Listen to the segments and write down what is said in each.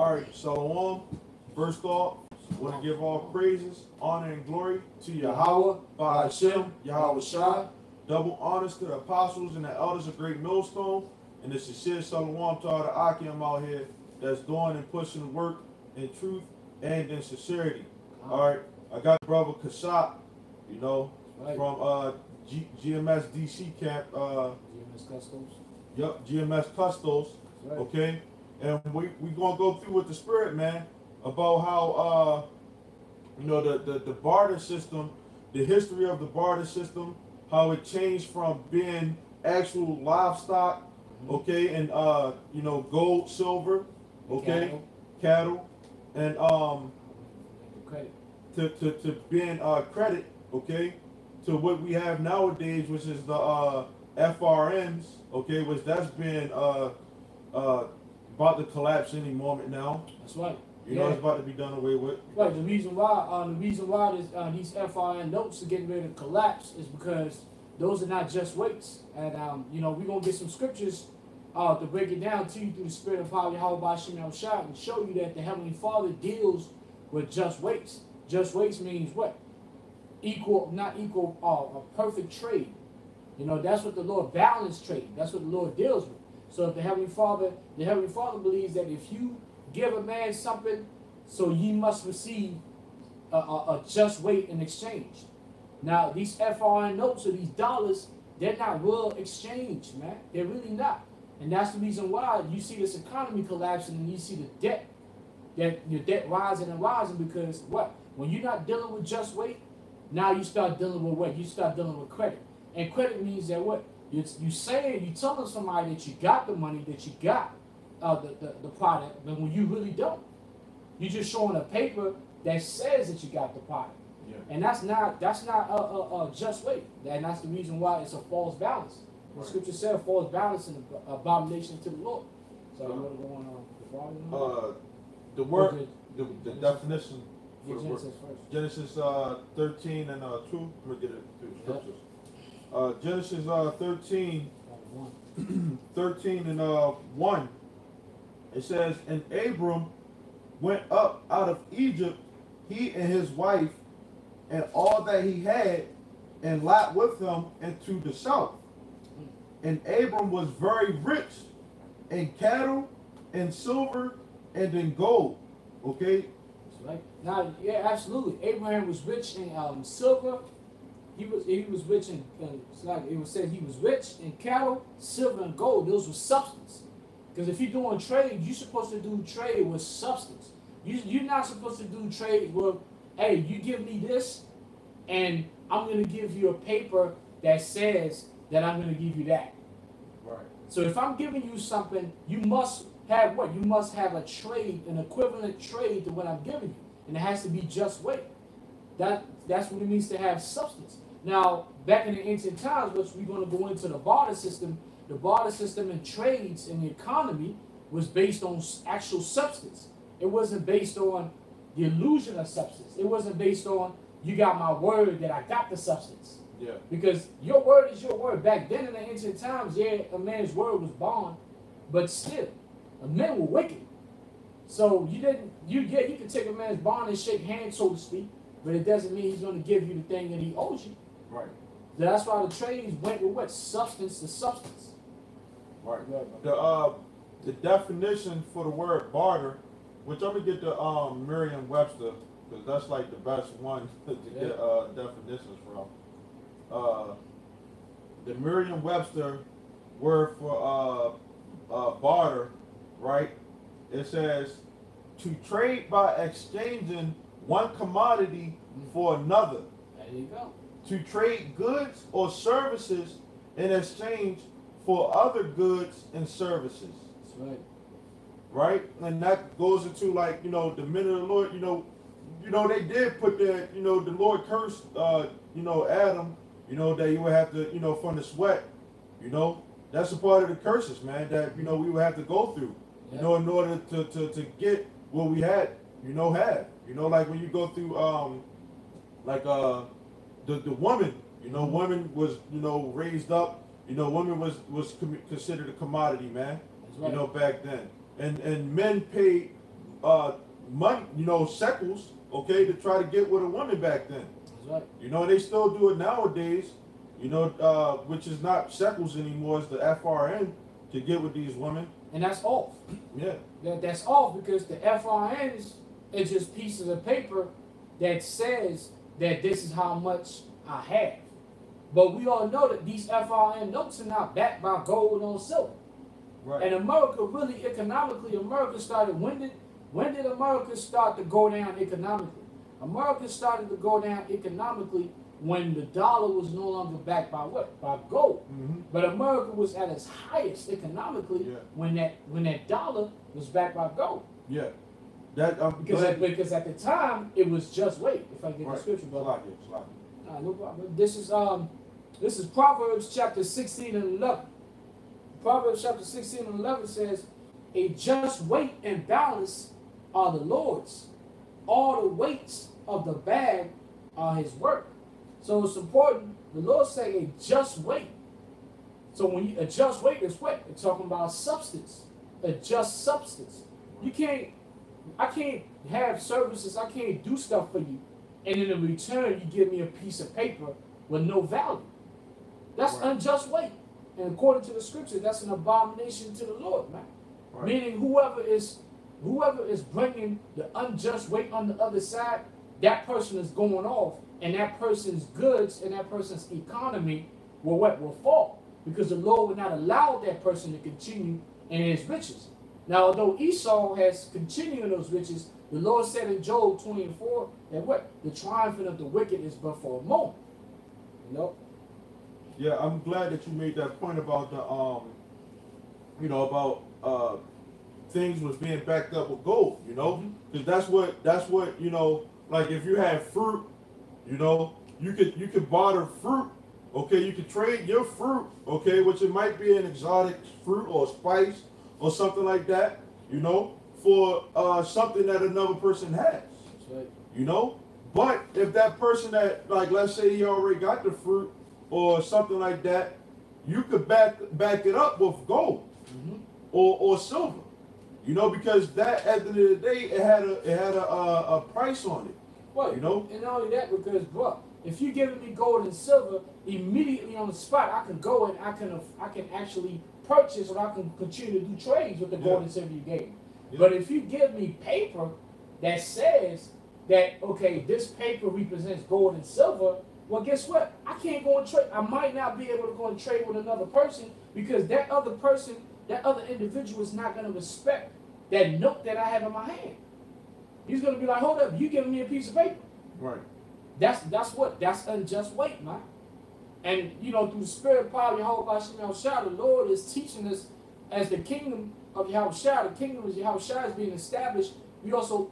All right, Shalom. First off, want to give all praises, honor, and glory to Yahweh, by Hashem, Yahweh Shai. Double honors to the apostles and the elders of Great Millstone, and the sincere Shalom to all the Akim out here that's doing and pushing the work in truth and in sincerity. All right, I got brother Kashat, you know, Right. from uh, G- GMS DC camp. Uh, GMS Customs. Yup, GMS Custos. Right. Okay, and we we gonna go through with the spirit, man, about how uh, you know the the, the barter system, the history of the barter system, how it changed from being actual livestock, Mhm. okay, and uh, you know gold, silver, okay, cattle, and um credit. to to, to being uh credit, okay, to what we have nowadays, which is the uh FRNs, okay, which that's been uh uh about to collapse any moment now. That's right. You know it's about to be done away with. Right. The reason why, uh, the reason why this, uh, these FRN notes are getting ready to collapse is because those are not just weights, and um, you know we're gonna get some scriptures uh, to break it down to you through the spirit of power, Yahweh Bashim Shah, and show you that the Heavenly Father deals with just weights. Just weights means what? Equal, not equal, uh, a perfect trade. You know that's what the Lord balance trade. That's what the Lord deals with. So if the Heavenly Father, the Heavenly Father believes that if you give a man something, so ye must receive a, a, a just weight in exchange. Now these FRN notes or these dollars, they're not real exchange, man. They're really not. And that's the reason why you see this economy collapsing and you see the debt, that your debt rising and rising because what? When you're not dealing with just weight, now you start dealing with what? You start dealing with credit. And credit means that what? You, you saying, you telling somebody that you got the money, that you got uh, the, the, the product, but when you really don't. You're just showing a paper that says that you got the product. Yeah. And that's not that's not a, a, a just weight. And that's the reason why it's a false balance. The Right. scripture said false balance and ab- abomination to the Lord. So you want to go on uh, the? Uh the word Okay. the, the definition for Get the word. Genesis. Genesis uh 13 and uh 2. I'm gonna get it through scriptures. Uh Genesis uh 13 Uh, 13 and uh 1 it says and abram went up out of egypt he and his wife and all that he had and lot with him into the south and abram was very rich in cattle and silver and in gold okay That's right. Now, yeah, absolutely. Abraham was rich in um, silver. He was he was rich in, in like it was said he was rich in cattle, silver, and gold. Those were substance. Because if you're doing trade, you're supposed to do trade with substance. You you're not supposed to do trade with, hey, you give me this, and I'm gonna give you a paper that says that I'm gonna give you that. right So if I'm giving you something, you must have what? You must have a trade, an equivalent trade to what I'm giving you. And it has to be just weight. That that's what it means to have substance. Now, back in the ancient times, which we're going to go into the barter system, the barter system and trades in the economy was based on actual substance. It wasn't based on the illusion of substance. It wasn't based on you got my word that I got the substance. yeah Because your word is your word. Back then in the ancient times, yeah, a man's word was bond, but still, a men were wicked. So you didn't, you yeah, you could take a man's bond and shake hands, so to speak, but it doesn't mean he's going to give you the thing that he owes you. right that's why the trades went with what substance to substance. right the uh the definition for the word barter which i'm gonna get the um merriam-webster because that's like the best one to Yeah. get uh definitions from uh the merriam-webster word for uh uh barter right it says to trade by exchanging one commodity for another There you go. to trade goods or services in exchange for other goods and services That's right. right? And that goes into like you know the men of the Lord. You know, you know they did put that. You know the Lord cursed. Uh, you know Adam. You know that you would have to. You know from the sweat. You know that's a part of the curses, man. That you know we would have to go through. You know in order to to to get what we had. You know have. You know like when you go through um like uh the the woman. You know woman was you know raised up. You know woman was was com- considered a commodity, man right. you know, back then. And and men paid uh, money, you know, shekels, okay, to try to get with a woman back then. That's right. You know, they still do it nowadays. You know, uh, which is not shekels anymore. It's the FRN to get with these women. And that's off. Yeah, That, that's off because the FRNs is just pieces of paper that says that this is how much I have. But we all know that these FRN notes are not backed by gold or silver. right. And America really economically, America started when did when did America start to go down economically? America started to go down economically when the dollar was no longer backed by what? By gold. hmm But America was at its highest economically Yeah. when that when that dollar was backed by gold. Yeah. That um, Because at, because at the time it was just wait if I get right. the scripture, brother. Slide it, slide it. Uh, no problem. This is um, this is Proverbs chapter sixteen and eleven. Proverbs chapter sixteen and eleven says, "A just weight and balance are the Lord's; all the weights of the bag are His work." So it's important. The Lord saying a just weight. So when you a just weight is what? It's talking about substance, a just substance. You can't. I can't have services. I can't do stuff for you and in return you give me a piece of paper with no value. That's Right. unjust weight. And according to the scripture, that's an abomination to the Lord, man. Right. Meaning whoever is whoever is bringing the unjust weight on the other side, that person is going off, and that person's goods and that person's economy will what will fall. Because the Lord will not allow that person to continue in his riches. Now, although Esau has continued in those riches, the Lord said in Job 24 that what? The triumphing of the wicked is but for a moment. You know? Yeah, I'm glad that you made that point about the um, you know, about uh, things was being backed up with gold. You know, because that's what that's what you know. Like if you have fruit, you know, you could you could barter fruit. Okay, you could trade your fruit. Okay, which it might be an exotic fruit or spice or something like that. You know, for uh, something that another person has right. you know. But if that person that, like, let's say he already got the fruit or something like that, you could back back it up with gold hmm or, or silver, you know, because that at the end of the day it had a it had a, a, a price on it, What? you know. And not only that, because bro, if you're giving me gold and silver immediately on the spot, I can go and I can I can actually purchase or I can continue to do trades with the gold Yeah. and silver you gave me. Yeah. But if you give me paper that says that okay, this paper represents gold and silver, well, guess what? I can't go and trade. I might not be able to go and trade with another person because that other person, that other individual, is not going to respect that note that I have in my hand. He's going to be like, "Hold up, you giving me a piece of paper." Right. That's that's what that's unjust weight, man. And you know, through the spirit power Yahweh Shah, the Lord is teaching us as the kingdom of Yahweh Shah, the kingdom of Yahweh Shah is being established. We also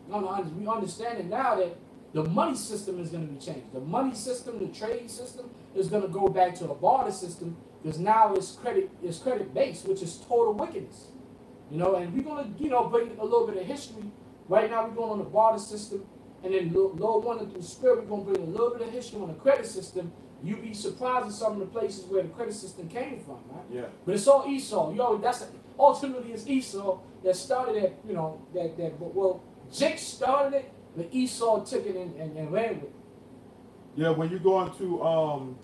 we understand it now that the money system is going to be changed. The money system, the trade system is going to go back to a barter system because now it's credit it's credit based, which is total wickedness. You know, and we're going to you know bring a little bit of history. Right now, we're going on the barter system. And then Lord wanted through spirit, we're gonna bring a little bit of history on the credit system. You'd be surprised at some of the places where the credit system came from, right? Yeah. But it's all Esau. You know, that's ultimately it's Esau that started it, you know, that that but well Jake started it, but Esau took it and, and, and ran with it. Yeah. When you go into um,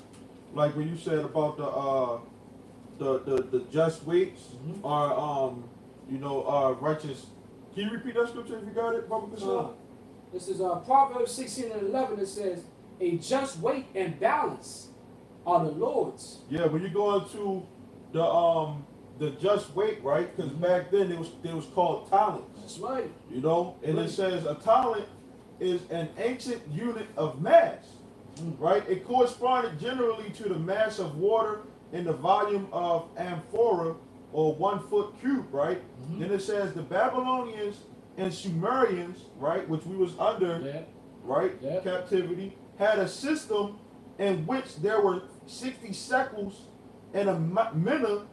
like when you said about the uh, the the, the just weights Mhm. are um, you know, uh, righteous. Can you repeat that scripture if you got it, Kashan? Uh, this is uh, Proverbs 16 and 11. It says, A just weight and balance are the Lord's. Yeah, when you go into the um the just weight, right? Because back then it was it was called talents, That's right. you know, and Right. it says a talent is an ancient unit of mass, Mm. right? It corresponded generally to the mass of water in the volume of amphora or one foot cube, right? Mhm. Then it says the Babylonians and Sumerians, right, which we was under, Yeah. right, Yeah. captivity, had a system in which there were 60 shekels and a mina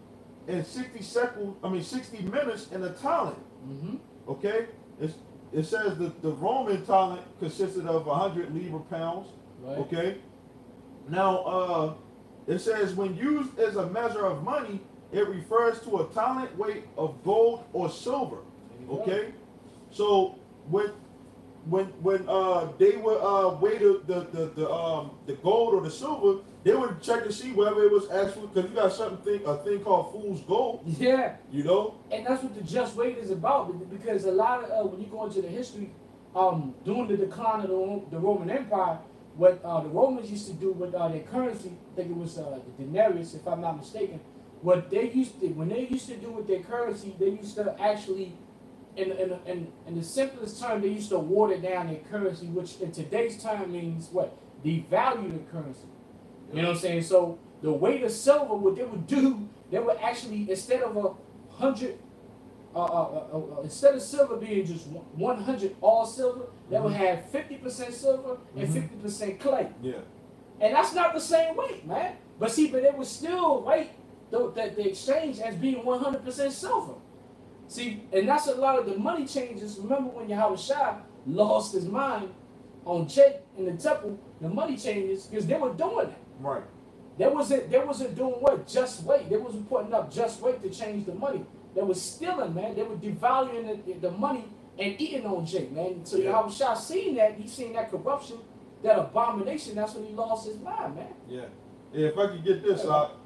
and 60 shekels, I mean 60 minas and a talent. Mm-hmm. Okay? It's, it says that the Roman talent consisted of 100 libra pounds. Right. Okay? Now, uh, it says when used as a measure of money, it refers to a talent weight of gold or silver. Okay? So when when when uh they would uh weigh the the, the, the um the gold or the silver, they would check to see whether it was actually because you got something thing a thing called fool's gold. Yeah. You know. And that's what the just weight is about because a lot of uh, when you go into the history, um, during the decline of the, the Roman Empire, what uh, the Romans used to do with uh, their currency, I think it was uh, the denarius, if I'm not mistaken. What they used to when they used to do with their currency, they used to actually in, in, in, in the simplest term, they used to water down their currency, which in today's term means what? Devalue the currency. You know what I'm saying? So the weight of silver, what they would do, they would actually instead of a hundred, uh, uh, uh, uh, instead of silver being just one hundred all silver, they mm-hmm. would have fifty percent silver and mm-hmm. 50 percent clay. Yeah. And that's not the same weight, man. But see, but it was still weight the, the, the exchange as being one hundred percent silver. See, and that's a lot of the money changes. Remember when Yahweh Shah lost his mind on Jake in the temple, the money changes because they were doing it. Right. They wasn't they wasn't doing what? Just weight. They wasn't putting up just weight to change the money. They was stealing, man. They were devaluing the, the money and eating on Jake, man. So yeah. Yahweh Shah seen that, he seen that corruption, that abomination, that's when he lost his mind, man. Yeah. Yeah, if I could get this out,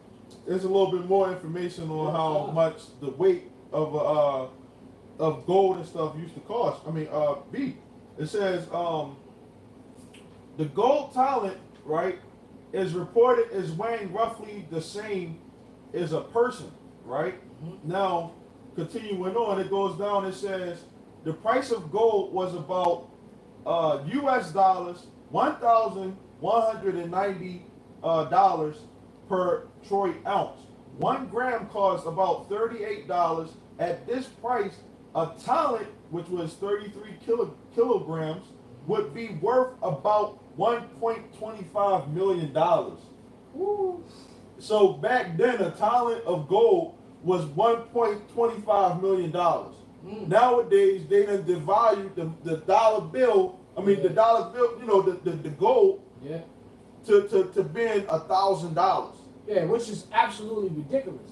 there's a little bit more information on how much the weight of uh of gold and stuff used to cost. I mean, uh, B. It says um the gold talent, right, is reported as weighing roughly the same as a person, right? Mm-hmm. Now, continuing on, it goes down. It says the price of gold was about uh, U.S. dollars one thousand one hundred and ninety uh, dollars per troy ounce. One gram cost about thirty-eight dollars at this price, a talent, which was 33 kilo, kilograms, would be worth about 1.25 million dollars. Woo. So back then, a talent of gold was 1.25 million dollars. Mm. Nowadays, they have devalued the, the dollar bill. I mean, yeah. the dollar bill. You know, the the, the gold. Yeah. To to to being a thousand dollars. Yeah, which is absolutely ridiculous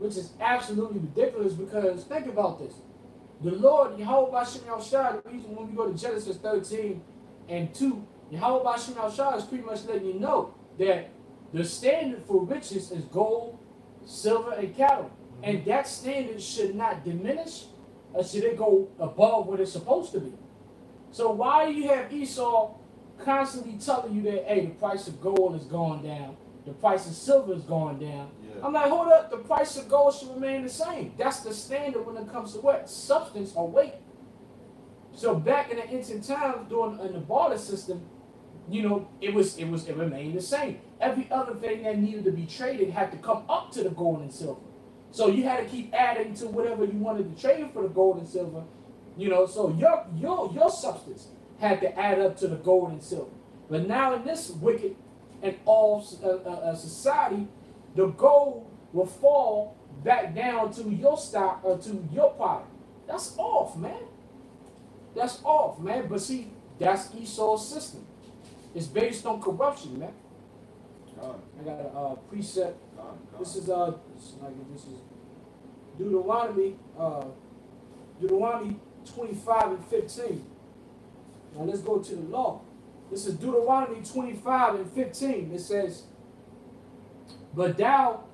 which is absolutely ridiculous because think about this. The Lord, Yahweh Bashem Shah, the reason when we go to Genesis 13 and 2, Yahweh Bashem Shah is pretty much letting you know that the standard for riches is gold, silver, and cattle. Mm-hmm. And that standard should not diminish or should it go above what it's supposed to be. So why do you have Esau constantly telling you that, hey, the price of gold is going down, the price of silver is going down, I'm like, hold up, the price of gold should remain the same. That's the standard when it comes to what? Substance or weight. So back in the ancient times, during in the barter system, you know, it was it was it remained the same. Every other thing that needed to be traded had to come up to the gold and silver. So you had to keep adding to whatever you wanted to trade for the gold and silver. You know, so your your your substance had to add up to the gold and silver. But now in this wicked and all uh, uh, uh society, the gold will fall back down to your stock or to your product. That's off, man. That's off, man. But see, that's Esau's system. It's based on corruption, man. I got a uh, precept. This is uh, this is Deuteronomy, uh, Deuteronomy 25 and 15. Now let's go to the law. This is Deuteronomy 25 and 15. It says, but thou,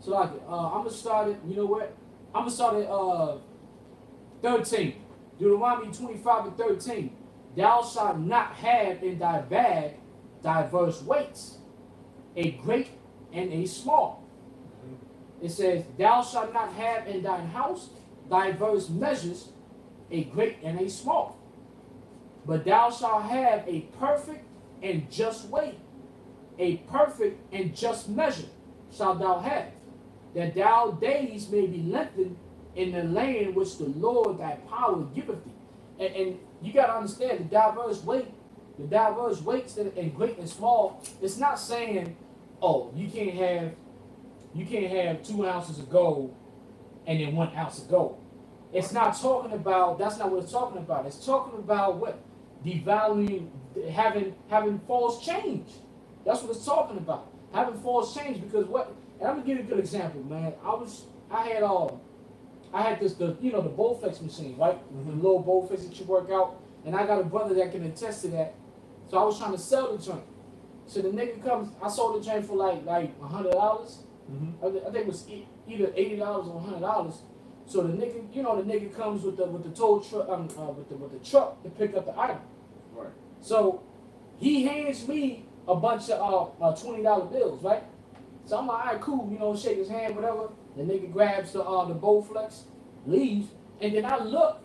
so like, uh, I'm gonna start it. You know what? I'm gonna start at uh, 13. Deuteronomy 25 and 13. Thou shalt not have in thy bag diverse weights, a great and a small. It says, Thou shalt not have in thine house diverse measures, a great and a small. But thou shalt have a perfect and just weight, a perfect and just measure shalt thou have, that thou days may be lengthened in the land which the Lord thy power giveth thee. And, and you got to understand the diverse weight, the diverse weights and great and small. It's not saying, oh, you can't have, you can't have two ounces of gold and then one ounce of gold. It's not talking about. That's not what it's talking about. It's talking about what devaluing, having having false change. That's what it's talking about. Having false change because what and I'm gonna give you a good example, man. I was I had um I had this the you know the Bowflex machine, right? Mhm. The little Bowflex that you work out, and I got a brother that can attest to that. So I was trying to sell the joint. So the nigga comes, I sold the joint for like like a hundred dollars. Mm-hmm. I, thi- I think it was either eighty dollars or hundred dollars. So the nigga, you know, the nigga comes with the with the tow truck, um, uh, with the with the truck to pick up the item. Right. So he hands me a bunch of uh, uh twenty dollar bills, right? So I'm like, all right, cool, you know, shake his hand, whatever. The nigga grabs the uh the Bowflex, leaves, and then I look,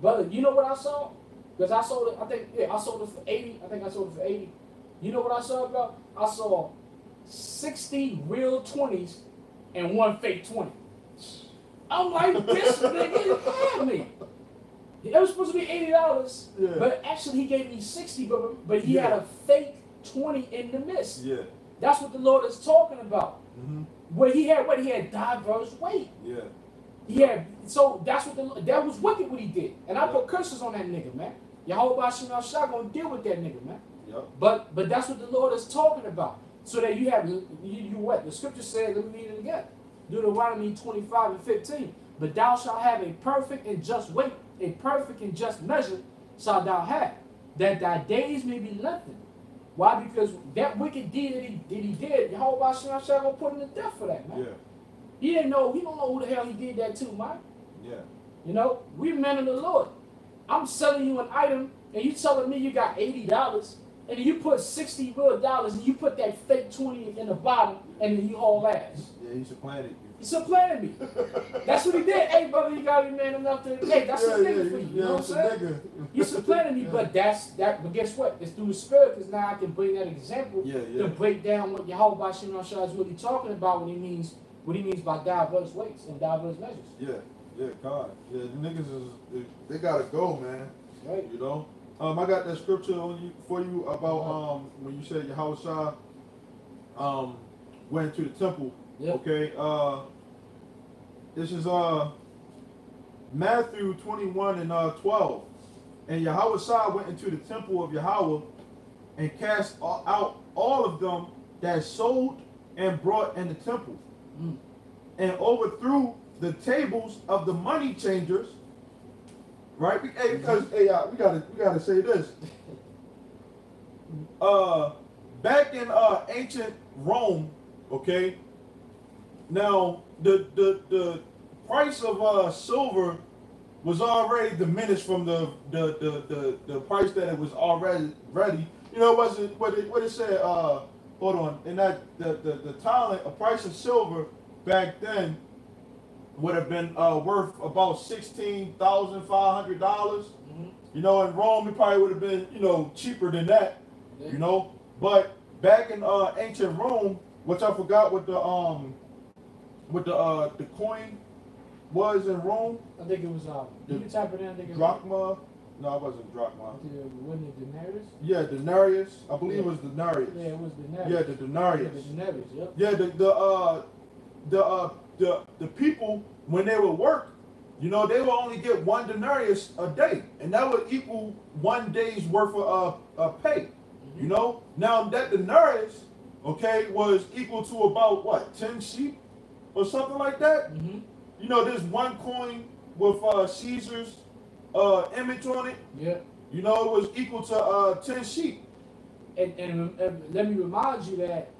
brother. You know what I saw? Because I sold it. I think yeah, I sold it for eighty. I think I sold it for eighty. You know what I saw, bro? I saw sixty real twenties and one fake twenty. I'm like, this nigga had me. It was supposed to be eighty dollars, Yeah. but actually he gave me sixty, but but he had a fake twenty in the midst. Yeah. That's what the Lord is talking about. Mm-hmm. Where he had what he had diverse weight. Yeah. He had so that's what the that was wicked what he did. And I put curses on that nigga, man. Yahweh Shemel Shah gonna deal with that nigga, man. Yep. But but that's what the Lord is talking about. So that you have you, you what? The scripture said, let me read it again. Deuteronomy 25 and 15. But thou shalt have a perfect and just weight, a perfect and just measure shalt thou have, that thy days may be lengthened. Why? Because that wicked deed that he, that he did, Yahweh Shemel Shah gonna put him to death for that, man. Yeah. He didn't know, he don't know who the hell he did that to, man. Yeah. You know, we men of the Lord. I'm selling you an item, and you telling me you got eighty dollars, and you put sixty real dollars, and you put that fake twenty in the bottom, and then you haul ass. Yeah. He supplanted He supplanted me. That's what he did. Hey, brother, you gotta be man enough to. Hey, that's yeah, a yeah, for you. You know what I'm saying? nigga. You supplanted me, Yeah. but that's that. But guess what? It's through the spirit, because now I can bring that example Yeah, yeah. to break down what Yahweh Shem is really talking about when he means what he means by diverse weights and diverse measures. Yeah. Yeah. God. Yeah. The niggas is they, they gotta go, man. Right? You know. Um, I got that scripture on you for you about um when you said Yahweh Shah um went to the temple. Yep. Okay. Uh, this is uh Matthew twenty one and uh twelve. And Yahweh went into the temple of Yahweh and cast all, out all of them that sold and brought in the temple, Mm. and overthrew the tables of the money changers. Right? Hey, because hey, uh, we gotta we gotta say this. Uh, back in uh ancient Rome, okay. Now the the the price of uh silver was already diminished from the the the the, the price that it was already ready. You know, it wasn't what it what it said. Uh, hold on. and that the the the talent, a price of silver back then would have been uh worth about sixteen thousand five hundred dollars. Mhm. You know, in Rome, it probably would have been you know cheaper than that. Yeah. You know, but back in uh ancient Rome, which I forgot what the um what the uh the coin was in Rome, I think it was uh you can type it in, I think it drachma. No, it wasn't drachma. it wasn't it denarius? Yeah, denarius. I believe Yeah. it was denarius. Yeah, it was denarius. Yeah, the Yeah, denarius. the denarius, yep. Yeah, the the uh the uh the the people when they would work, you know, they would only get one denarius a day, and that would equal one day's worth of uh, uh pay. You know, now that denarius, okay, was equal to about what ten sheep or something like that. Mm-hmm. You know, there's one coin with uh Caesar's uh image on it. Yeah. You know, it was equal to uh ten sheep. And, and, and let me remind you that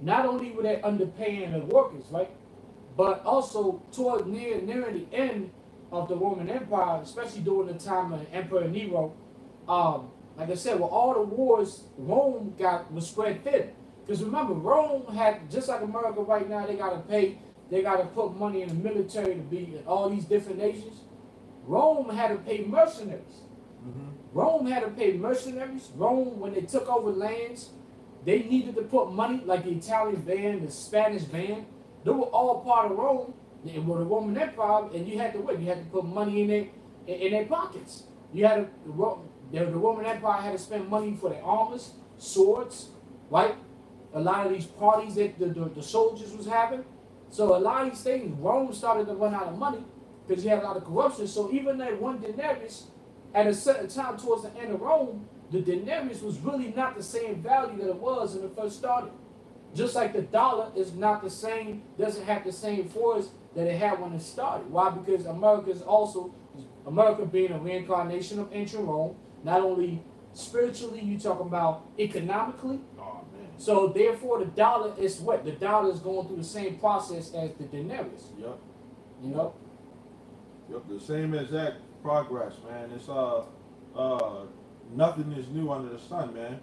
not only were they underpaying the workers, right? But also toward near nearing the end of the Roman Empire, especially during the time of Emperor Nero, um, like I said, with all the wars, Rome got was spread thin. Because remember, Rome had just like America right now, they gotta pay, they gotta put money in the military to be in all these different nations. Rome had to pay mercenaries. Mm-hmm. Rome had to pay mercenaries. Rome, when they took over lands, they needed to put money, like the Italian band, the Spanish band. They were all part of Rome. They were the Roman Empire, and you had to what? You had to put money in their in, their pockets. You had to the, the, the Roman Empire had to spend money for their armors, swords, right? A lot of these parties that the, the, the soldiers was having. So a lot of these things, Rome started to run out of money because you had a lot of corruption. So even that one denarius at a certain time towards the end of Rome, the denarius was really not the same value that it was when it first started. Just like the dollar is not the same, doesn't have the same force that it had when it started. Why? Because America is also America being a reincarnation of ancient Rome. Not only spiritually, you talking about economically. So therefore, the dollar is what the dollar is going through the same process as the denarius. Yep. You know. Yep. The same exact progress, man. It's uh uh nothing is new under the sun, man.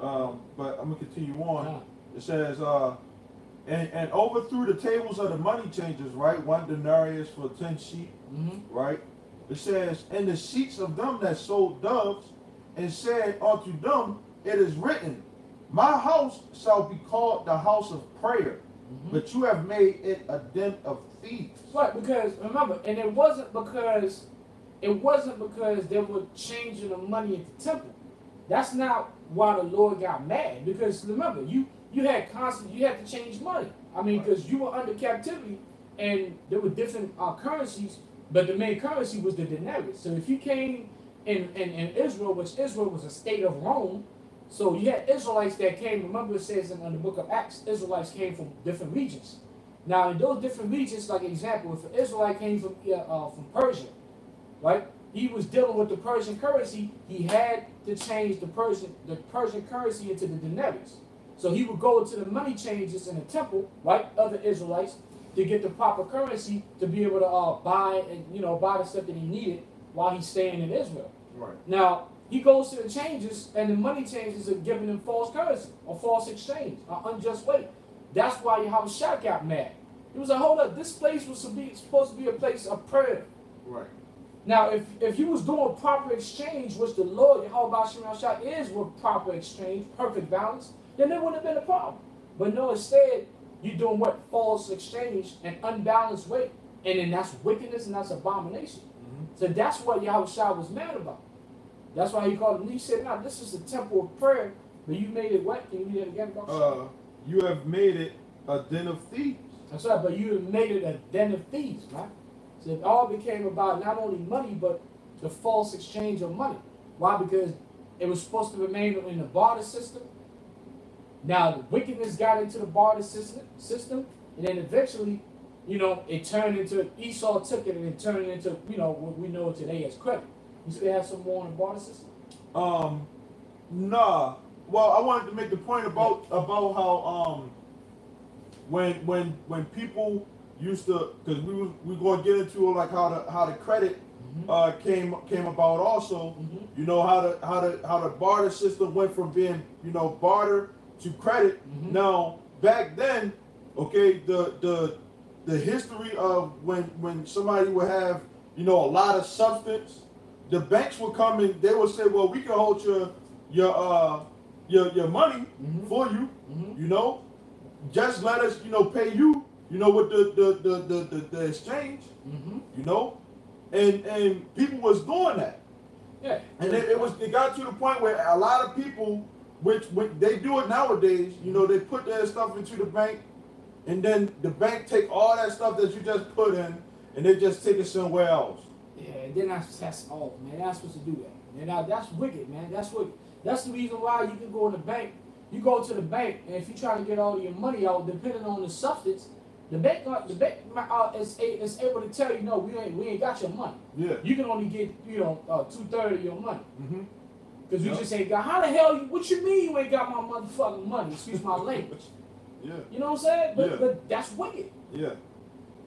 Um, but I'm gonna continue on. Uh, It says, uh, and, and overthrew the tables of the money changers, right? One denarius for ten sheep, mhm. right? It says, and the seats of them that sold doves, and said unto them, It is written, My house shall be called the house of prayer, Mhm. but you have made it a den of thieves. Right, because remember, and it wasn't because it wasn't because they were changing the money at the temple. That's not why the Lord got mad. Because remember, you you had constant, you had to change money. I mean, because you were under captivity, and there were different uh, currencies, but the main currency was the denarius. So if you came in, in in Israel, which Israel was a state of Rome, so you had Israelites that came. Remember, it says in, in the book of Acts, Israelites came from different regions. Now, in those different regions, like example, if an Israelite came from uh, from Persia, right? He was dealing with the Persian currency. He had to change the Persian the Persian currency into the denarius. So he would go to the money changers in the temple, right? Other Israelites to get the proper currency to be able to uh, buy and you know buy the stuff that he needed while he's staying in Israel. Right. Now he goes to the changes, and the money changers are giving him false currency or false exchange, or unjust weight. That's why Yahweh Shah got mad. He was like, hold up, this place was to be, supposed to be a place of prayer. Right. Now, if, if you was doing proper exchange, which the Lord Yahweh Shah Shah is with proper exchange, perfect balance, then there wouldn't have been a problem. But no, instead, you're doing what? False exchange and unbalanced weight. And then that's wickedness and that's abomination. Mhm. So that's what Yahweh Shah was mad about. That's why he called him. He said, "Now this is a temple of prayer, but you made it what? Can you read it again? Uh, you have made it a den of thieves. That's right. But you have made it a den of thieves, right? So it all became about not only money, but the false exchange of money. Why? Because it was supposed to remain in the barter system. Now the wickedness got into the barter system, system, and then eventually, you know, it turned into Esau took it and it turned into you know what we know today as credit. You still have some more in the barter system. Um, nah. Well, I wanted to make the point about about how um when when when people used to because we was we going to get into like how the how the credit uh came came about also. Mhm. You know how the how the how the barter system went from being you know barter to credit. Mhm. Now back then, okay, the the the history of when when somebody would have you know a lot of substance, the banks would come and they would say, well, we can hold your your uh your your money Mhm. for you. Mhm. You know, just let us you know pay you. You know with the the the the, the, the exchange. Mhm. You know, and and people was doing that. Yeah. And it, it was it got to the point where a lot of people, which when they do it nowadays, you know, they put their stuff into the bank, and then the bank take all that stuff that you just put in, and they just take it somewhere else. And then that's that's off, man. They're supposed to do that. And now that's wicked, man. That's what that's the reason why you can go in the bank. You go to the bank, and if you try to get all your money out, depending on the substance, the bank uh, the bank uh, is, is able to tell you, no, we ain't we ain't got your money. Yeah. You can only get you know uh, two thirds of your money Mm-hmm. because you Yep. just ain't got. How the hell you? What you mean you ain't got my motherfucking money? Excuse my language. Yeah. You know what I'm saying? But Yeah. but that's wicked. Yeah.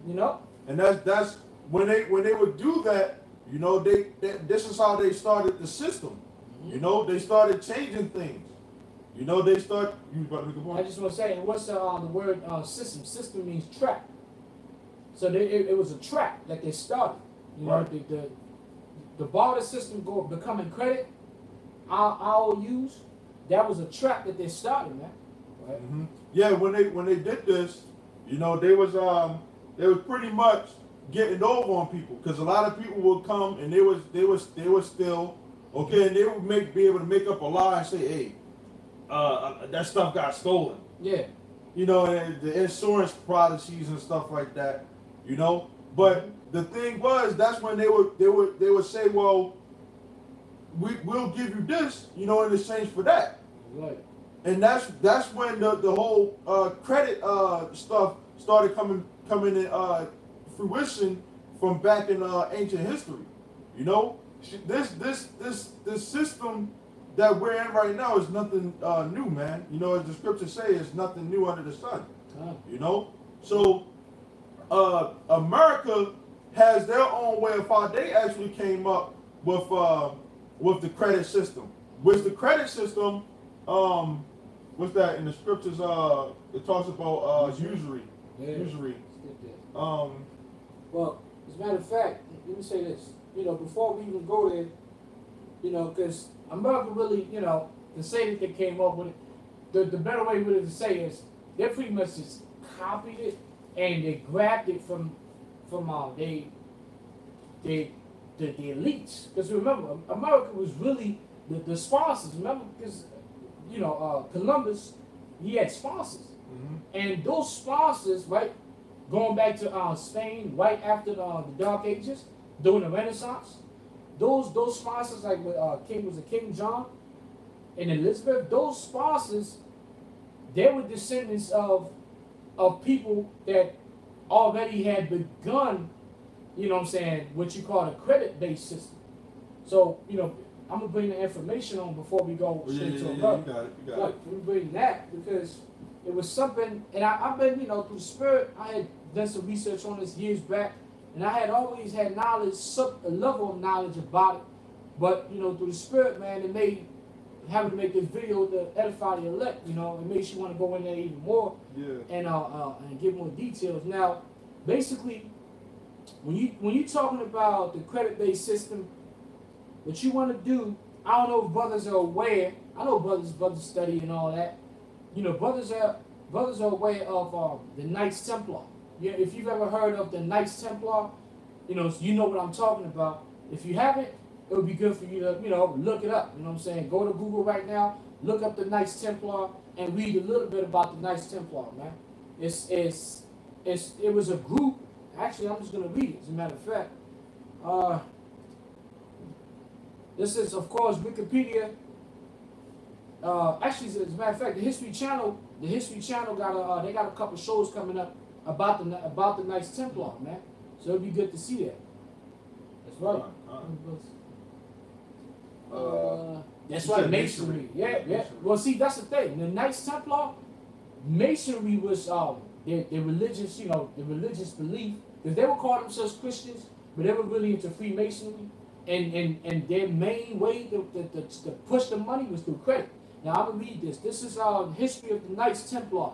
You know. And that's that's when they when they would do that, you know, they, they this is how they started the system. You know, they started changing things. You know, they start. You about to make a I point? just want to say, and what's uh, the word uh, system? System means trap. So they, it, it was a trap that they started. You know, the, the the barter system go becoming credit, our IOUs, that was a trap that they started, man. Right? hmm Yeah, when they when they did this, you know, they was um they was pretty much getting over on people because a lot of people would come and they was they was they was still okay, and they would make be able to make up a lie and say, hey, uh, uh, that stuff got stolen. Yeah. You know, and the insurance policies and stuff like that. You know, but the thing was that's when they would they would they would say, well, we we'll give you this, you know, in exchange for that. Right. and that's that's when the the whole uh, credit uh, stuff started coming coming in uh, fruition from back in uh, ancient history. You know, this this this this system that we're in right now is nothing uh, new, man. You know, as the scriptures say, it's nothing new under the sun. You know, so uh, America has their own way of how they actually came up with uh, with the credit system. With the credit system, um, what's that in the scriptures? Uh, it talks about uh, usury. Usury. Um, Well, as a matter of fact, let me say this. You know, before we even go there, you know, because America really, you know, to say that they came up with it, the, the better way really to say is they pretty much just copied it and they grabbed it from from uh, they they the, the elites. Because remember, America was really the, the sponsors. Remember, because you know uh, Columbus, he had sponsors. mhm. And those sponsors, right, going back to uh, Spain, right after the, uh, the Dark Ages, during the Renaissance, those those sponsors, like with, uh, King was a King John and Elizabeth, those sponsors, they were descendants of of people that already had begun, you know what I'm saying, what you call a credit-based system. So, you know, I'm gonna bring the information on before we go yeah, straight yeah, to yeah, a you brother. got it. You got Like, it. we bring that because it was something, and I, I've been, you know, through spirit, I had done some research on this years back, and I had always had knowledge, some a level of knowledge about it. But, you know, through the spirit, man, it made having to make this video to edify the elect, you know, it makes you want to go in there even more Yeah. and uh, uh and give more details. Now, basically, when you when you're talking about the credit-based system, what you want to do, I don't know if brothers are aware. I know brothers brothers study and all that. You know, brothers are brothers are aware of um, the Knights Templar. Yeah, if you've ever heard of the Knights Templar, you know you know what I'm talking about. If you haven't, it would be good for you to you know look it up. You know what I'm saying? Go to Google right now, look up the Knights Templar, and read a little bit about the Knights Templar, man. It's it's it's it was a group. Actually, I'm just gonna read it. As a matter of fact, uh, this is of course Wikipedia. Uh, actually, as a matter of fact, the History Channel, the History Channel got a uh, they got a couple shows coming up about the about the Knights Templar, man. So it'd be good to see that. That's right. Uh, Uh, that's right, masonry. masonry. Yeah, yeah. Masonry. Well, see, that's the thing. The Knights Templar, masonry was um their, their religious, you know, the religious belief. Because they would call themselves Christians, but they were really into Freemasonry. And and, and their main way to, to, to, to push the money was through credit. Now I'm gonna read this. This is uh history of the Knights Templar.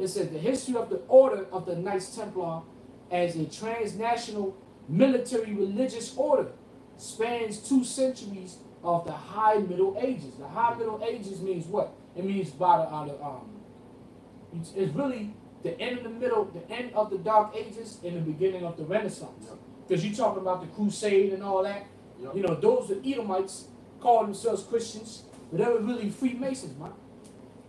It said the history of the order of the Knights Templar as a transnational military religious order spans two centuries of the High Middle Ages. The High Middle Ages means what? It means by the, the um, it's, it's really the end of the middle, the end of the Dark Ages, and the beginning of the Renaissance. Yep. Because you talking about the Crusade and all that. Yep. You know, those are Edomites called themselves Christians, but they were really Freemasons, man.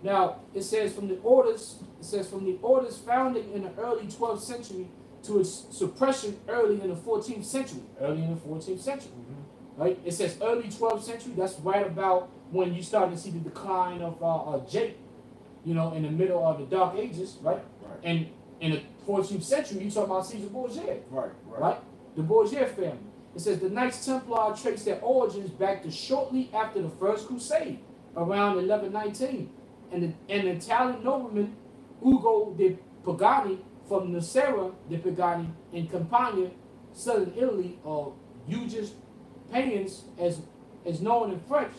Now it says from the orders, it says from the orders founded in the early 12th century to its suppression early in the 14th century. Early in the 14th century mhm. right? It says early 12th century. That's right about when you start to see the decline of uh, uh, Jake, you know, in the middle of the Dark Ages, right? Right. And in the 14th century, you talk about Caesar Borgia, Right. Right. right? The Borgia family. It says the Knights Templar trace their origins back to shortly after the First Crusade, around 1119, and the, an Italian nobleman, Ugo de Pagani from Nocera de Pagani in Campania, southern Italy, or Ugus Payans, as as known in French,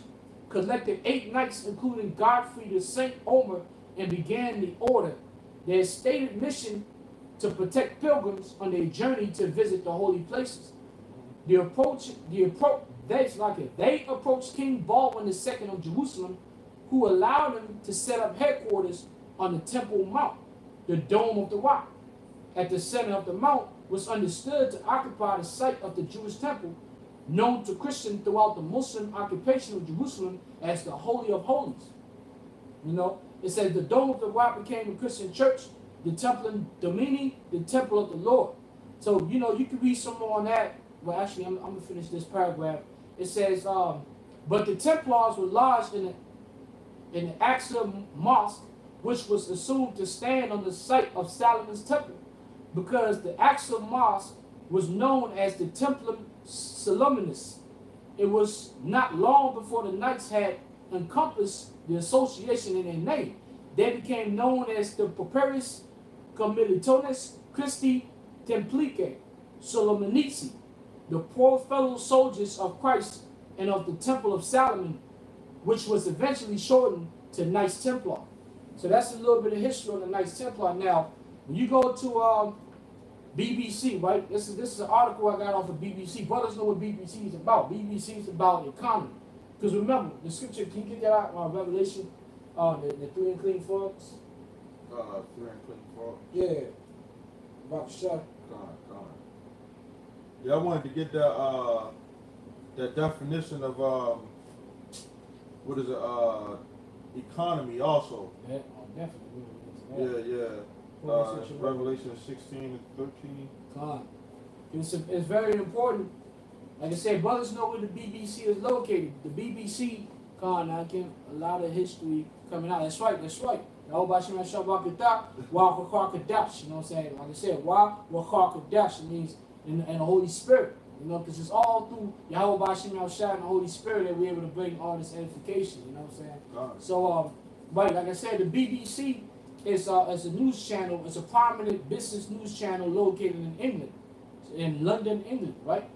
collected eight knights, including Godfrey de Saint Omer, and began the order. Their stated mission to protect pilgrims on their journey to visit the holy places. The approach, the approach, that's like it. They approached King Baldwin II of Jerusalem, who allowed them to set up headquarters on the Temple Mount, the Dome of the Rock. At the center of the mount was understood to occupy the site of the Jewish temple, known to Christians throughout the Muslim occupation of Jerusalem as the Holy of Holies. You know, it says the Dome of the Rock became a Christian church, the Templum Domini, the Temple of the Lord. So, you know, you can read some more on that. Well, actually, I'm, I'm going to finish this paragraph. It says, um, but the Templars were lodged in a in the Aqsa Mosque, which was assumed to stand on the site of Solomon's temple, because the actual Mosque was known as the Templum Solomonis. It was not long before the Knights had encompassed the association in their name. They became known as the Pauperis Commilitones Christi Templique Solomonici, the poor fellow soldiers of Christ and of the Temple of Solomon, which was eventually shortened to Knights Templar. So that's a little bit of history on the Knights Templar. Now, when you go to um, BBC, right? This is this is an article I got off of BBC. Brothers know what BBC is about. BBC is about economy. Because remember, the scripture, can you get that out? Uh, Revelation, uh, the, the three unclean frogs. Uh, three and clean frog. Yeah. About shut. Con, con. Yeah, I wanted to get the uh that definition of um what is it uh economy also. Yeah, oh, definitely. Yeah, yeah. Uh, was it you- Revelation sixteen and thirteen. God. It's, it's very important. Like I said, brothers know where the BBC is located. The BBC, God, I can a lot of history coming out. That's right, that's right. Yahweh Shem Shabbat Kadak, Wa. You know what I'm saying? Like I said, Wa means in, in the Holy Spirit. You know, because it's all through Yahweh Shem Shah and the Holy Spirit that we're able to bring all this edification. You know what I'm saying? God. So, um, right, like I said, the BBC is, uh, is a news channel. It's a prominent business news channel located in England, in London, England, right?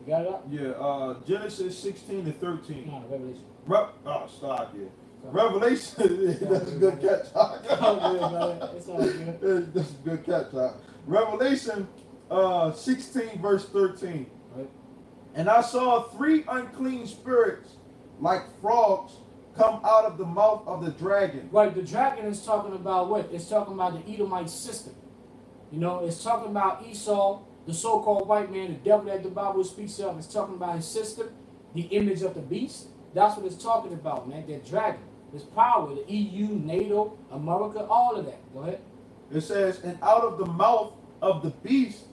You got it up? Yeah, uh Genesis sixteen and thirteen. No, Revelation. Re- oh, stop here. Go. Revelation. That's a good catch. Oh, good, brother. It's all good. That's a good catch. Revelation uh, 16, verse 13. And I saw three unclean spirits like frogs come out of the mouth of the dragon. Right, the dragon is talking about what? It's talking about the Edomite system. You know, it's talking about Esau, the so-called white man, the devil that the Bible speaks of. It's talking about his system, the image of the beast. That's what it's talking about, man. That dragon, his power, the EU, NATO, America, all of that. Go ahead. It says, and out of the mouth of the beast,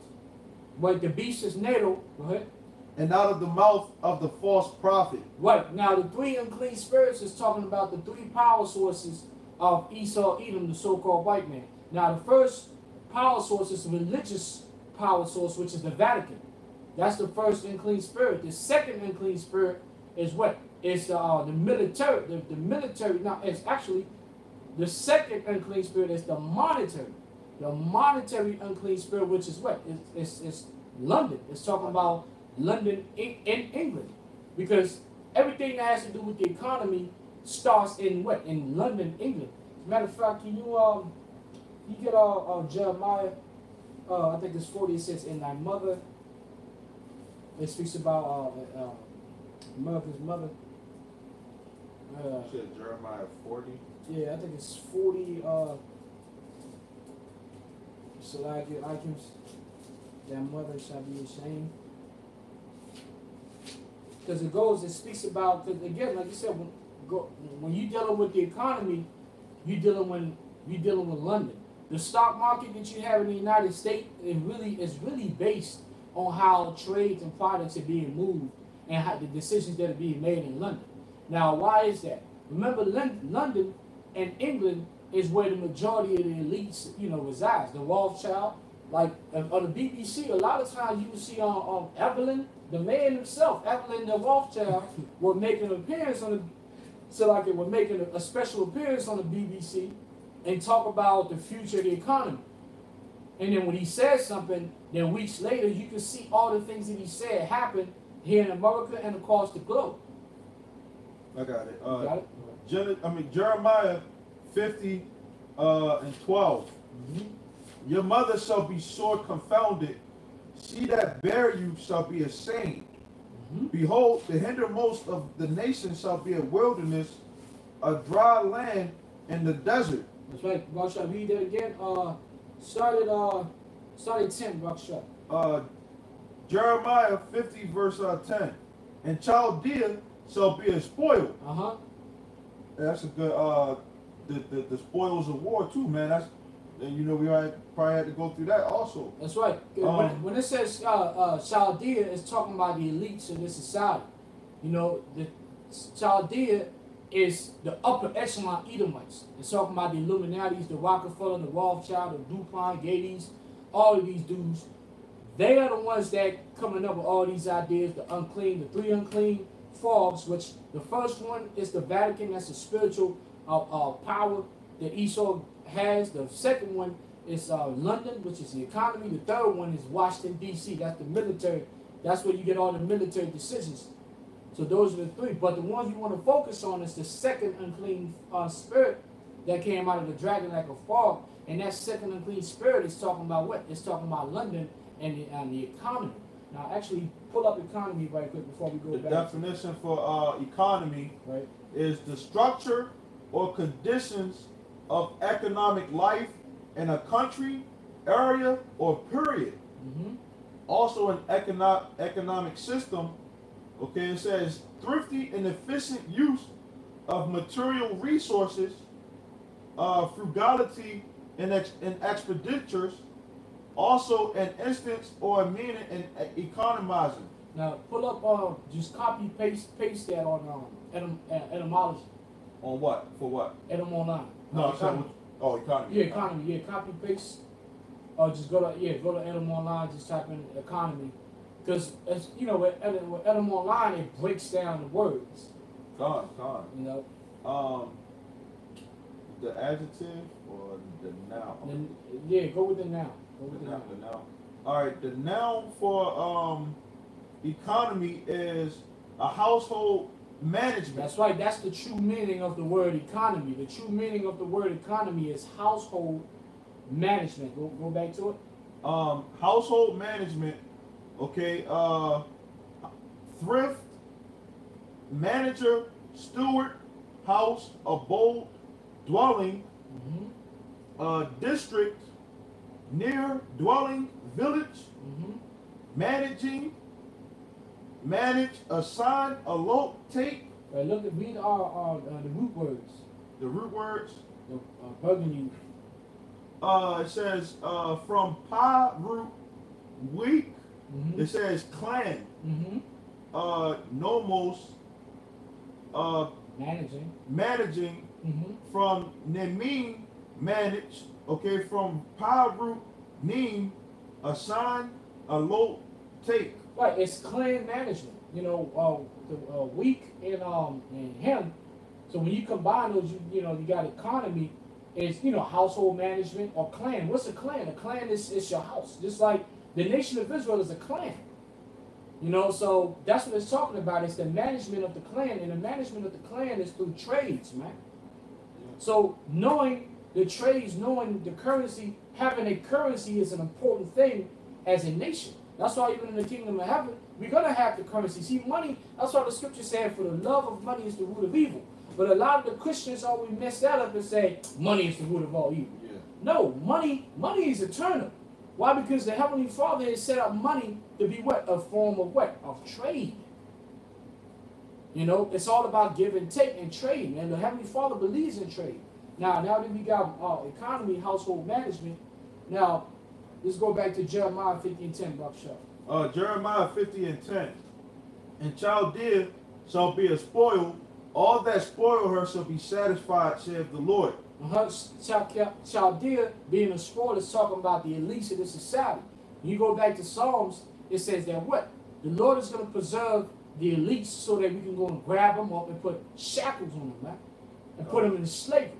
But the beast is NATO. Go ahead. And out of the mouth of the false prophet. Right. Now, the three unclean spirits is talking about the three power sources of Esau, Edom, the so-called white man. Now, the first power source is the religious power source, which is the Vatican. That's the first unclean spirit. The second unclean spirit is what? It's uh, the military. The, the military. Now, it's actually the second unclean spirit is the monetary. The monetary unclean spirit, which is what? It's, it's, it's London. It's talking about London in, in England. Because everything that has to do with the economy starts in what? In London, England. As a matter of fact, can you um you get uh, uh Jeremiah uh I think it's 40 it says in thy mother it speaks about uh, uh mother's mother. Uh, Jeremiah 40. yeah, I think it's 40 uh shall I get items that mother shall be ashamed. Because it goes, it speaks about, because again, like you said, when, go, when you dealing with the economy, you dealing when you dealing with London. The stock market that you have in the United States is really is really based on how trades and products are being moved and how the decisions that are being made in London. Now, why is that? Remember, London and England is where the majority of the elites, you know, resides. The Rothschild, like on the BBC, a lot of times you will see on, on Evelyn, the man himself, Evelyn de Rothschild, will make an appearance on the, so like it will make a, a special appearance on the BBC and talk about the future of the economy. And then when he says something, then weeks later you can see all the things that he said happen here in America and across the globe. I got it. Uh, Got it? Gen- I mean Jeremiah 50 uh, and 12. Your mother shall be sore confounded. She that bear you shall be ashamed. Mhm. Behold, the hindermost of the nations shall be a wilderness, a dry land in the desert. That's right. Rockshaw, read that again. Uh, started uh, started ten. Rockshaw. Uh, Jeremiah 50, verse uh, 10. And Chaldea shall be a spoil. Uh huh. That's a good, uh, the, the, the spoils of war, too, man. That's, and you know, we had, probably had to go through that also. That's right. when, Um, when it says uh, uh, Chaldea, it's talking about the elites in this society. You know, the Chaldea is the upper echelon Edomites. It's talking about the Illuminati's, the Rockefeller, the Rothschild, the DuPont, Gates, all of these dudes. They are the ones that coming up with all these ideas, the unclean, the three unclean frogs, which the first one is the Vatican, that's the spiritual uh, uh, power that Esau has. The second one is uh, London, which is the economy. The third one is Washington, D.C., that's the military. That's where you get all the military decisions. So those are the three. But the ones you want to focus on is the second unclean uh, spirit that came out of the dragon like a fog. And that second unclean spirit is talking about what? It's talking about London and the, and the economy. Now, actually, pull up economy right quick before we go The back. definition for uh, economy Right. is the structure or conditions of economic life in a country, area, or period. Mm-hmm. Also, an economic economic system. Okay, it says thrifty and efficient use of material resources, uh, frugality in, ex- in expenditures, also an instance or a meaning in economizing. Now, pull up, uh, just copy, paste, paste that on um, etym- etymology, On what? For what? etym online. No, Uh, I'm saying, oh, economy. Yeah, economy. Yeah, copy paste. Or just go to yeah, go to Etym Online. Just type in economy, because as you know, with Edom, with Etym Online, it breaks down the words. Con, con. You know, Um, the adjective or the noun? then yeah, go with the noun. Go with The the noun, noun. the noun. All right, the noun for um economy is a household management. That's right. That's the true meaning of the word economy. The true meaning of the word economy is household management. Go go back to it. Um, household management. Okay. Uh, thrift, manager, steward, house, abode, dwelling, Mm-hmm. uh, district, near, dwelling, village, Mm-hmm. managing, manage, assign, allote, take, Right, look at read our uh, the root words. the root words. The uh, burgundy. Uh, it says uh, from PIE root weik. Mm-hmm. It says clan. Mm-hmm. Uh, nomos. Uh, Managing. managing Mm-hmm. from nemein manage. Okay, from PIE root nem assign, allote, take. Right, it's clan management. You know, uh, the uh, weak and um and him. So when you combine those, you you know, you got economy. Is you know household management or clan. What's a clan? A clan is, is your house. Just like the nation of Israel is a clan. You know, so that's what it's talking about. It's the management of the clan, and the management of the clan is through trades, man. So knowing the trades, knowing the currency, having a currency is an important thing as a nation. That's why even in the kingdom of heaven, we're gonna have the currency. See, money, that's why the scripture said, for the love of money is the root of evil. But a lot of the Christians always mess that up and say, money is the root of all evil. Yeah. No, money, money is eternal. Why? Because the Heavenly Father has set up money to be what? A form of what? Of trade. You know, it's all about give and take and trade, and the Heavenly Father believes in trade. Now, now that we got uh, economy, household management, now let's go back to Jeremiah 50 and 10, Buckshot. Uh, Jeremiah 50 and 10. And Chaldea shall be a spoil. All that spoil her shall be satisfied, saith the Lord. Uh-huh. Chaldea being a spoil is talking about the elites of the society. When you go back to Psalms, it says that what? The Lord is going to preserve the elites so that we can go and grab them up and put shackles on them, man, and put them in slavery.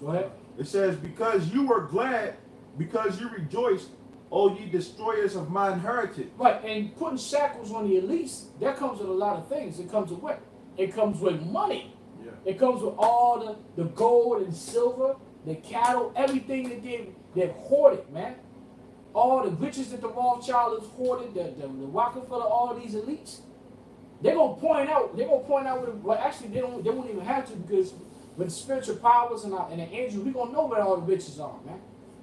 Go ahead. It says, Because you were glad, because you rejoiced, O ye destroyers of mine heritage. Right, and putting shackles on the elites, that comes with a lot of things. It comes with what? It comes with money. Yeah. It comes with all the, the gold and silver, the cattle, everything that they they hoarded, man. All the riches that the Rothschild has hoarded, the, the, the Rockefeller, all these elites. They're gonna point out, they're gonna point out what well actually they don't they won't even have to because with spiritual powers and, our, and the angels, we're gonna know where all the riches are, man.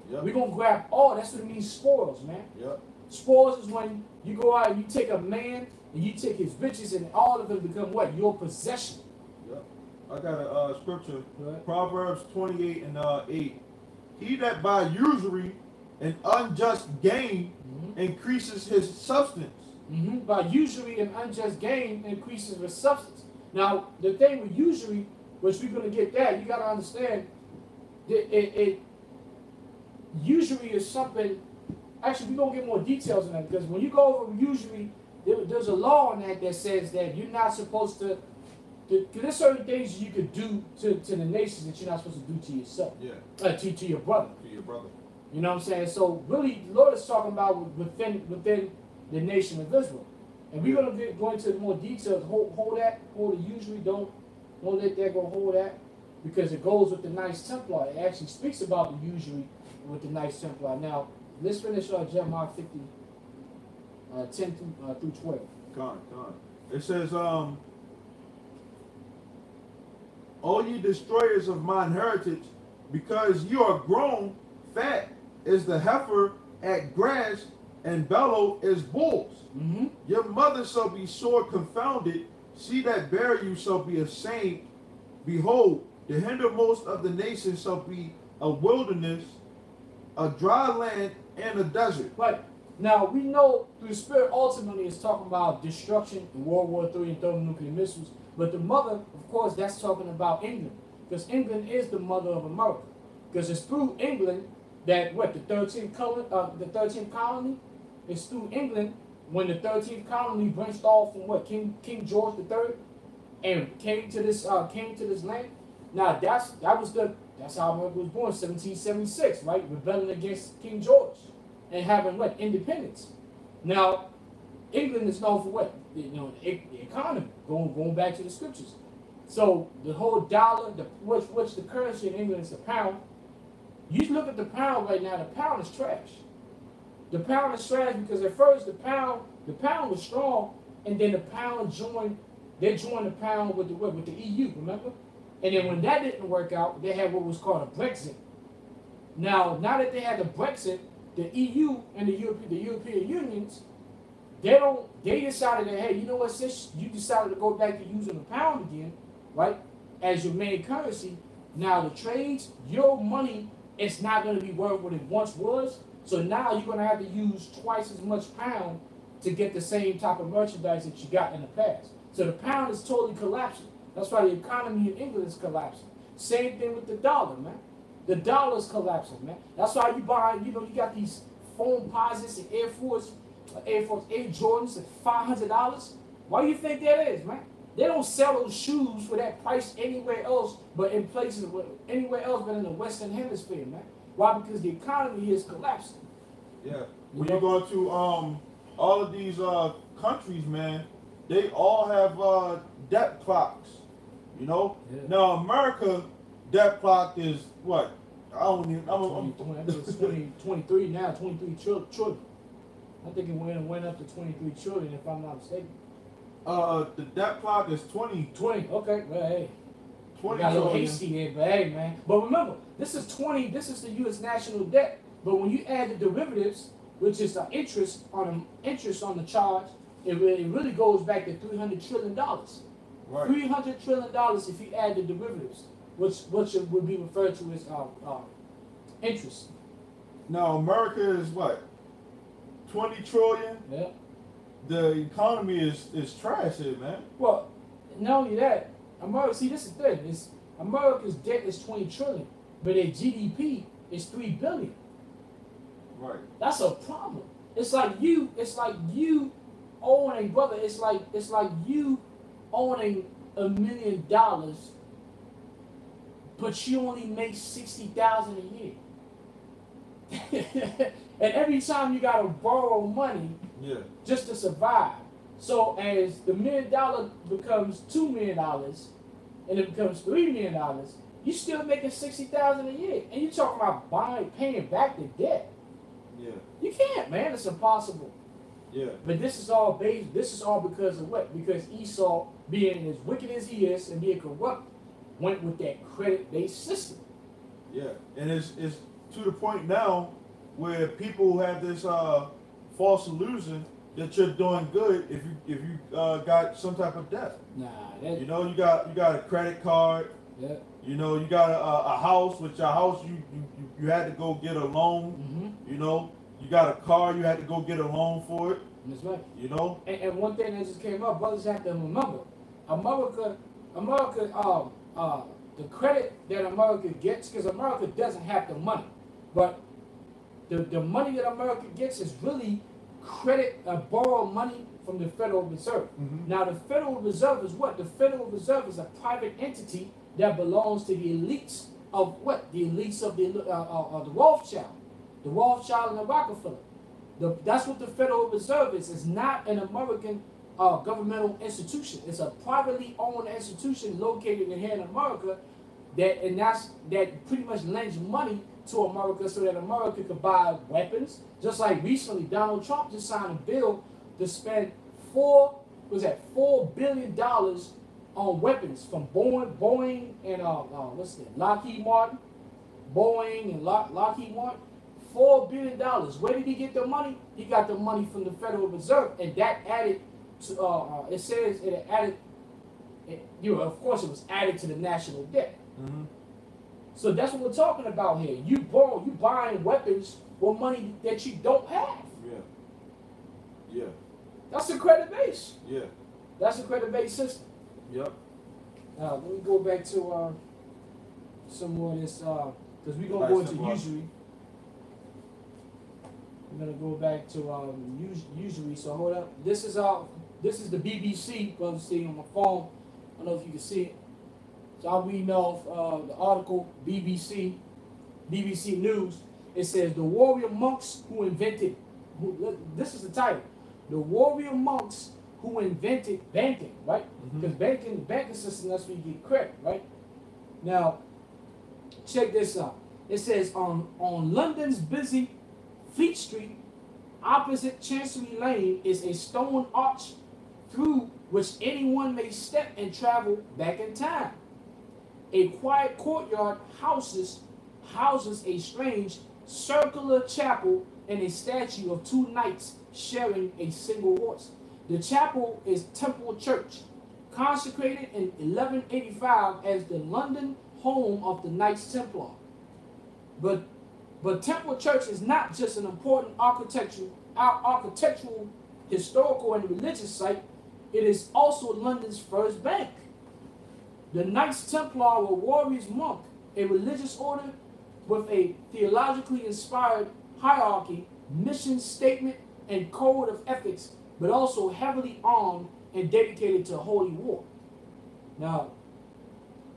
Yep. We're gonna grab all that's what it means spoils, man. Yep. Spoils is when you go out and you take a man and you take his riches and all of them become what? Your possession. Yep. I got a uh, scripture. Right. Proverbs 28 and uh, 8. He that by usury and unjust gain Mhm. increases his substance. hmm By usury and unjust gain increases his substance. Now, the thing with usury, which we're gonna get that, you gotta understand that it, it usury is something. Actually, we're gonna get more details on that because when you go over usury, there, there's a law on that that says that you're not supposed to. to- There's certain things you could do to, to the nation that you're not supposed to do to yourself, Yeah, uh, to, to your brother. to your brother. You know what I'm saying? So really, the Lord is talking about within within the nation of Israel, and we're gonna get, go into more details. Hold, hold that, hold it. Usually, don't don't let that go. Hold that, because it goes with the Knights Templar. It actually speaks about the usury with the Knights Templar. Now, let's finish uh, Jeremiah 50, uh, 10 through, uh, through 12. Con, con. It says, um, O ye destroyers of mine heritage, because you are grown fat is the heifer at grass, and bellow is bulls. Mm-hmm. Your mother shall be sore confounded. She that bare you shall be ashamed. Behold, the hindermost of the nations shall be a wilderness, a dry land, and a desert. Right. Now we know the spirit ultimately is talking about destruction in World War III and thermonuclear missiles. But the mother, of course, that's talking about England. Because England is the mother of America. Because it's through England that what the 13th colony, uh, the 13th colony, it's through England when the 13th colony branched off from what King King George III and came to this uh, came to this land. Now that's that was the that's how America was born, 1776, right? Rebelling against King George and having what independence. Now, England is known for what you know the, economy going going back to the scriptures. So the whole dollar, the which which the currency in England is the pound. You look at the pound right now. The pound is trash. The pound is trash because at first the pound the pound was strong, and then the pound joined. They joined the pound with the with the EU. Remember? And then when that didn't work out, they had what was called a Brexit. Now, now that they had the Brexit, the EU and the European the European unions, they don't they decided that hey, you know what, since you decided to go back to using the pound again, right, as your main currency, now the trades, your money is not gonna be worth what it once was. So now you're gonna have to use twice as much pound to get the same type of merchandise that you got in the past. So the pound is totally collapsing. That's why the economy in England is collapsing. Same thing with the dollar, man. The dollar's collapsing, man. That's why you buy, you know, you got these Foamposites and Air Force, Air Force Air Jordans at five hundred dollars. Why do you think that is, man? They don't sell those shoes for that price anywhere else, but in places where, anywhere else but in the Western Hemisphere, man. Why? Because the economy is collapsing. Yeah. When you go to um all of these uh countries, man, they all have uh debt clocks. You know? Yeah. Now America debt clock is what? I don't even I'm, 20, I'm 20, I think it's 20, 23 now, 23 tril- trillion. I think it went, went up to 23 trillion if I'm not mistaken. uh the debt clock is 20 20, okay, well, hey. 20 got a little hasty but hey, man. But remember, this is 20, this is the U.S. national debt. But when you add the derivatives, which is the interest on the interest on the charge, it really, it really goes back to 300 trillion Right. 300 trillion dollars if you add the derivatives, which which would be referred to as uh, uh, interest. Now America is what? 20 trillion. Yeah. The economy is is trash here, man. Well, not only that, America. See, this is the thing. Is America's debt is 20 trillion, but their GDP is 3 billion. Right. That's a problem. It's like you. It's like you owning, brother. It's like it's like you owning a million dollars, but you only make sixty thousand a year. and every time you gotta borrow money Yeah. just to survive. So as the million dollar becomes two million dollars, and it becomes three million dollars, you still making sixty thousand a year, and you talking about buying, paying back the debt. Yeah. You can't, man. It's impossible. Yeah. But this is all based. This is all because of what? Because Esau, being as wicked as he is and being corrupt, went with that credit-based system. Yeah, and it's it's to the point now where people have this uh, false illusion that you're doing good if you if you uh, got some type of debt. Nah, that. You know, you got you got a credit card. yeah. You know, you got a, a, house. With your house, you, you you- you had to go get a loan. Mm-hmm. You know, you got a car. You had to go get a loan for it. That's right. You know. And, and one thing that just came up, brothers have to remember, America, America, um, uh, the credit that America gets, because America doesn't have the money, but the, the money that America gets is really credit, uh, borrowed money from the Federal Reserve. Mhm. Now, the Federal Reserve is what? The Federal Reserve is a private entity that belongs to the elites of what? The elites of the uh, uh, uh, the Rothschild, the Rothschild and the Rockefeller. The, that's what the Federal Reserve is. It's not an American uh, governmental institution. It's a privately owned institution located in here in America that and that's that pretty much lends money to America so that America could buy weapons. Just like recently, Donald Trump just signed a bill to spend four was that four billion dollars on weapons from Boeing, Boeing and uh, uh what's that? Lockheed Martin, Boeing and Lock, Lockheed Martin. Four billion dollars. Where did he get the money? He got the money from the Federal Reserve, and that added. Uh, uh, it says it added. It, you know, of course, it was added to the national debt. Mhm. So that's what we're talking about here. You borrow, you buying weapons with money that you don't have. Yeah. Yeah. That's a credit base. Yeah. That's a credit based system. Yep. Now let me go back to uh, some more of this because we're gonna go into usury. We're gonna go back to um, us- usury. So hold up. This is our this is the BBC. Brother, see on my phone. I don't know if you can see it. So I'm reading off uh, the article BBC BBC News. It says the warrior monks who invented. Who, this is the title. The warrior monks who invented banking, right? Mhm. Because banking, the banking system, that's where you get credit, right? Now, check this out. It says on on London's busy Fleet Street, opposite Chancery Lane, is a stone arch through which anyone may step and travel back in time. A quiet courtyard houses houses a strange circular chapel and a statue of two knights sharing a single horse. The chapel is Temple Church, consecrated in 1185 as the London home of the Knights Templar. But but Temple Church is not just an important architectural architectural, historical, and religious site. It is also London's first bank. The Knights Templar were warriors monk, a religious order with a theologically inspired hierarchy, mission statement, and code of ethics, but also heavily armed and dedicated to holy war. Now,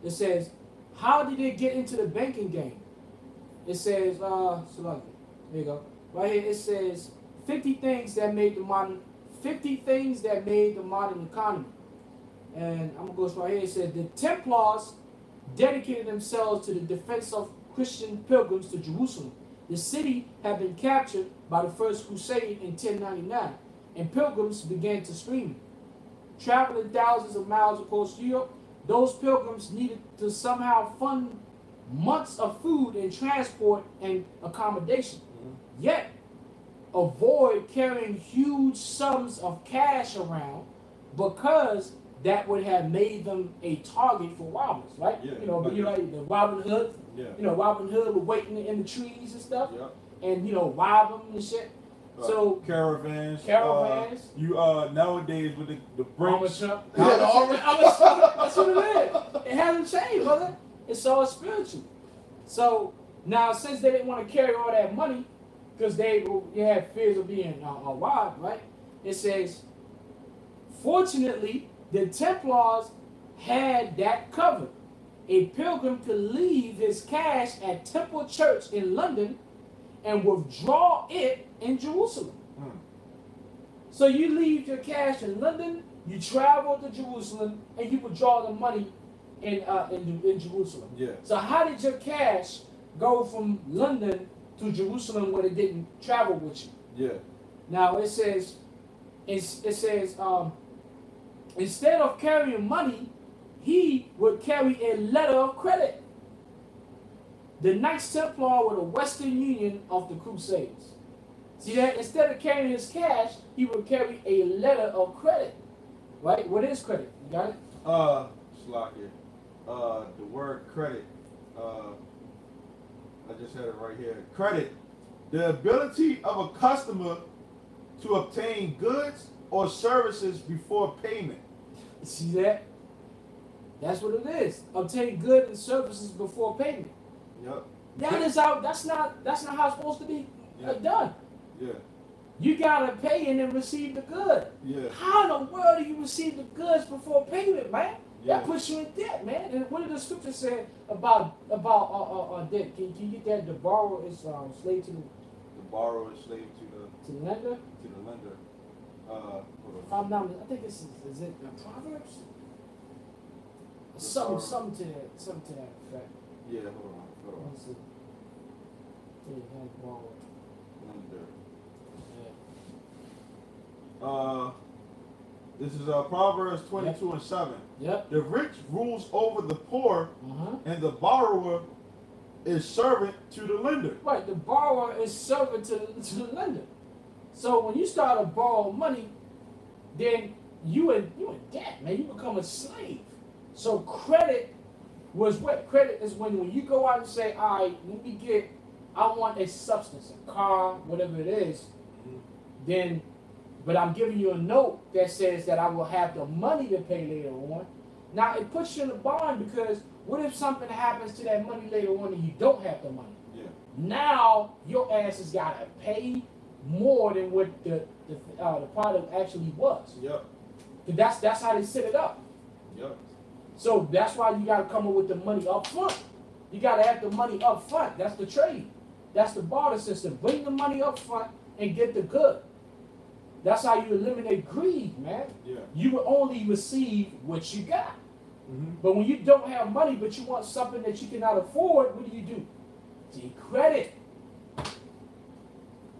it says, how did they get into the banking game? It says, uh, select it. There you go. Right here, it says 50 things that made the modern 50 things that made the modern economy. And I'm gonna go right here. It says the Templars dedicated themselves to the defense of Christian pilgrims to Jerusalem. The city had been captured by the First Crusade in 1099, and pilgrims began to stream. Traveling thousands of miles across Europe, those pilgrims needed to somehow fund months of food and transport and accommodation. Mm-hmm. Yet, avoid carrying huge sums of cash around because that would have made them a target for robbers, right? Yeah, you know, but- you know, the Robin Hood, Yeah. you know, Robin Hood would wait in the, in the trees and stuff, and you know, rob them and shit. Uh, So- caravans. Caravans. Uh, you uh nowadays with the the Armor brinks. Trump. Yeah, the armor- That's what it is. It hasn't changed, brother. It's all spiritual. So now, since they didn't want to carry all that money, because they, they had fears of being uh, uh, robbed, right? It says, fortunately, the Templars had that covered. A pilgrim could leave his cash at Temple Church in London and withdraw it in Jerusalem. Hmm. So you leave your cash in London, you travel to Jerusalem, and you withdraw the money in, uh, in, in Jerusalem. Yeah. So how did your cash go from London to Jerusalem when it didn't travel with you? Yeah. Now it says, it's, it says, um, instead of carrying money, he would carry a letter of credit. The Knights Templar were the Western Union of the Crusades. See that? Instead of carrying his cash, he would carry a letter of credit. Right? What is credit? You got it? Uh, Slocky. Uh, the word credit. Uh, I just had it right here. Credit. The ability of a customer to obtain goods or services before payment. See that? That's what it is. Obtain goods and services before payment. Yep. That is how. That's not. That's not how it's supposed to be Yeah. done. Yeah. You gotta pay and then receive the good. Yeah. How in the world do you receive the goods before payment, man? Yeah. That puts you in debt, man. And what did the scripture say about about uh, uh, uh, debt? Can, can you get that? The borrower is um, slave to the, The borrower is slave to the to the lender. to the lender. Uh, hold If on. I'm not, I think this is is it uh, Proverbs? Something, Proverbs. something to that, something to that effect. Yeah, hold on, hold on. Is it? Yeah, hand borrower. Lender. Yeah. Uh, this is uh, Proverbs 22 and 7. Yep. The rich rules over the poor, huh. and the borrower is servant to the lender. Right. The borrower is servant to the, to the lender. So when you start to borrow money, then you in you in debt, man. You become a slave. So credit was what credit is when when you go out and say, all right, let me get, I want a substance, a car, whatever it is, Mhm. then, but I'm giving you a note that says that I will have the money to pay later on. Now it puts you in a bond because what if something happens to that money later on and you don't have the money? Yeah. Now your ass has got to pay more than what the the, uh, the product actually was. Yep. 'Cause That's that's how they set it up. Yep. So that's why you got to come up with the money up front. You got to have the money up front. That's the trade. That's the barter system. Bring the money up front and get the good. That's how you eliminate greed, man. Yeah. You will only receive what you got. Mm-hmm. But when you don't have money, but you want something that you cannot afford, what do you do? Take credit.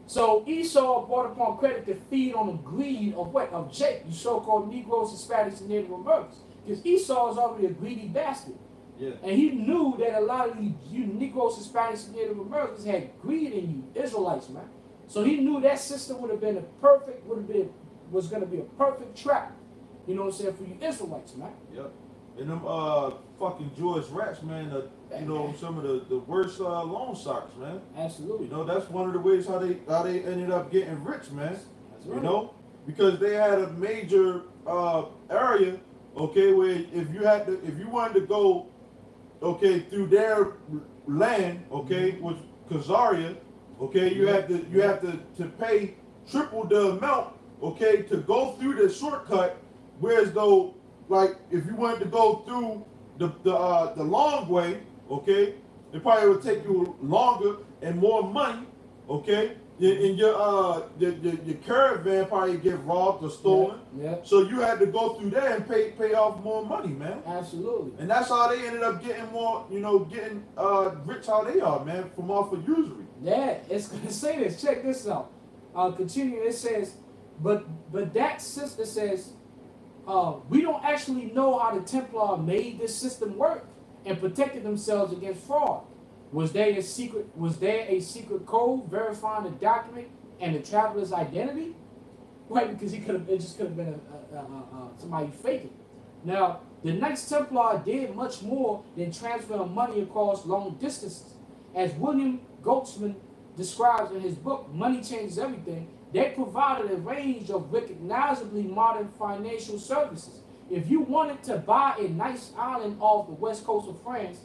So Esau brought upon credit to feed on the greed of what? Of Jake, you so-called Negroes, Hispanics, and Native Americans. Because Esau is already a greedy bastard. Yeah. And he knew that a lot of you, you Negroes, Hispanics, and Native Americans had greed in you, Israelites, man. So he knew that system would have been a perfect, would have been, was going to be a perfect trap. You know what I'm saying for you Israelites, man. Yep. And them uh fucking Jewish rats, man. The, you know some of the the worst uh, loan sharks, man. Absolutely. You know that's one of the ways how they how they ended up getting rich, man. That's You right. know because they had a major uh area, okay, where if you had to if you wanted to go, okay, through their land, okay, which Khazaria, okay, you had to you have to to pay triple the amount, okay, to go through the shortcut. Whereas though, like if you wanted to go through the the uh, the long way, okay, it probably would take you longer and more money, okay. And your uh your, your, your caravan probably get robbed or stolen, Yeah, so you had to go through there and pay pay off more money, man. absolutely. And that's how they ended up getting more, you know, getting uh rich how they are, man, from off of usury. Yeah, it's gonna say this. Check this out. Uh, continue. It says, but but that sister says, uh, we don't actually know how the Templar made this system work and protected themselves against fraud. Was there a secret? Was there a secret code verifying the document and the traveler's identity? Right, because he could have. It just could have been a, a, a, somebody faking. Now, the Knights Templar did much more than transfer money across long distances. As William Goetzmann describes in his book, Money Changes Everything, they provided a range of recognizably modern financial services. If you wanted to buy a nice island off the west coast of France,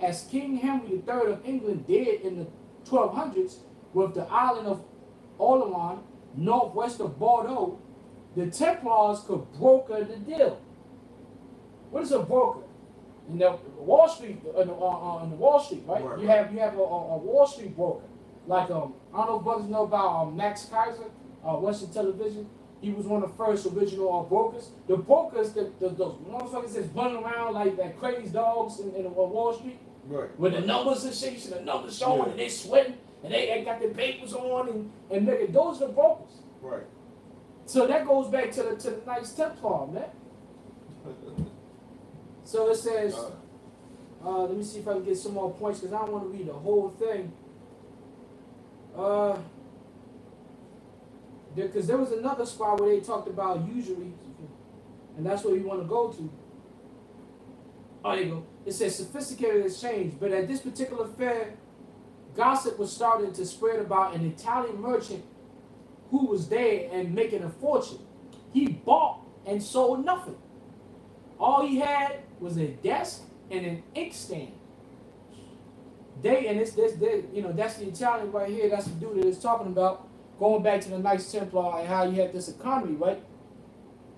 as King Henry III of England did in the 1200s with the island of Oléron, northwest of Bordeaux, the Templars could broker the deal. What is a broker? In know, Wall Street, on the, uh, on Wall Street, right? Right, You right. have you have a, a, a Wall Street broker, like um, I don't know if brothers know about um, Max Keiser, uh, Western Television. He was one of the first original uh, brokers. The brokers, the, the those motherfuckers that's running around like that crazy dogs in, in uh, Wall Street, Right. with the numbers and shit, and the numbers showing, Yeah. and they sweating, and they, they got their papers on, and and nigga, those are the brokers. Right. So that goes back to the to the Knights Templar, man. So it says. Uh, let me see if I can get some more points because I don't want to read the whole thing. Uh, because there was another spot where they talked about usury, and that's where you want to go to. Oh, there you go. It says sophisticated exchange, but at this particular fair, gossip was starting to spread about an Italian merchant who was there and making a fortune. He bought and sold nothing. All he had was a desk and an inkstand. They and it's this, this you know that's the Italian right here. That's the dude that is talking about going back to the Knights Templar and how you had this economy, right?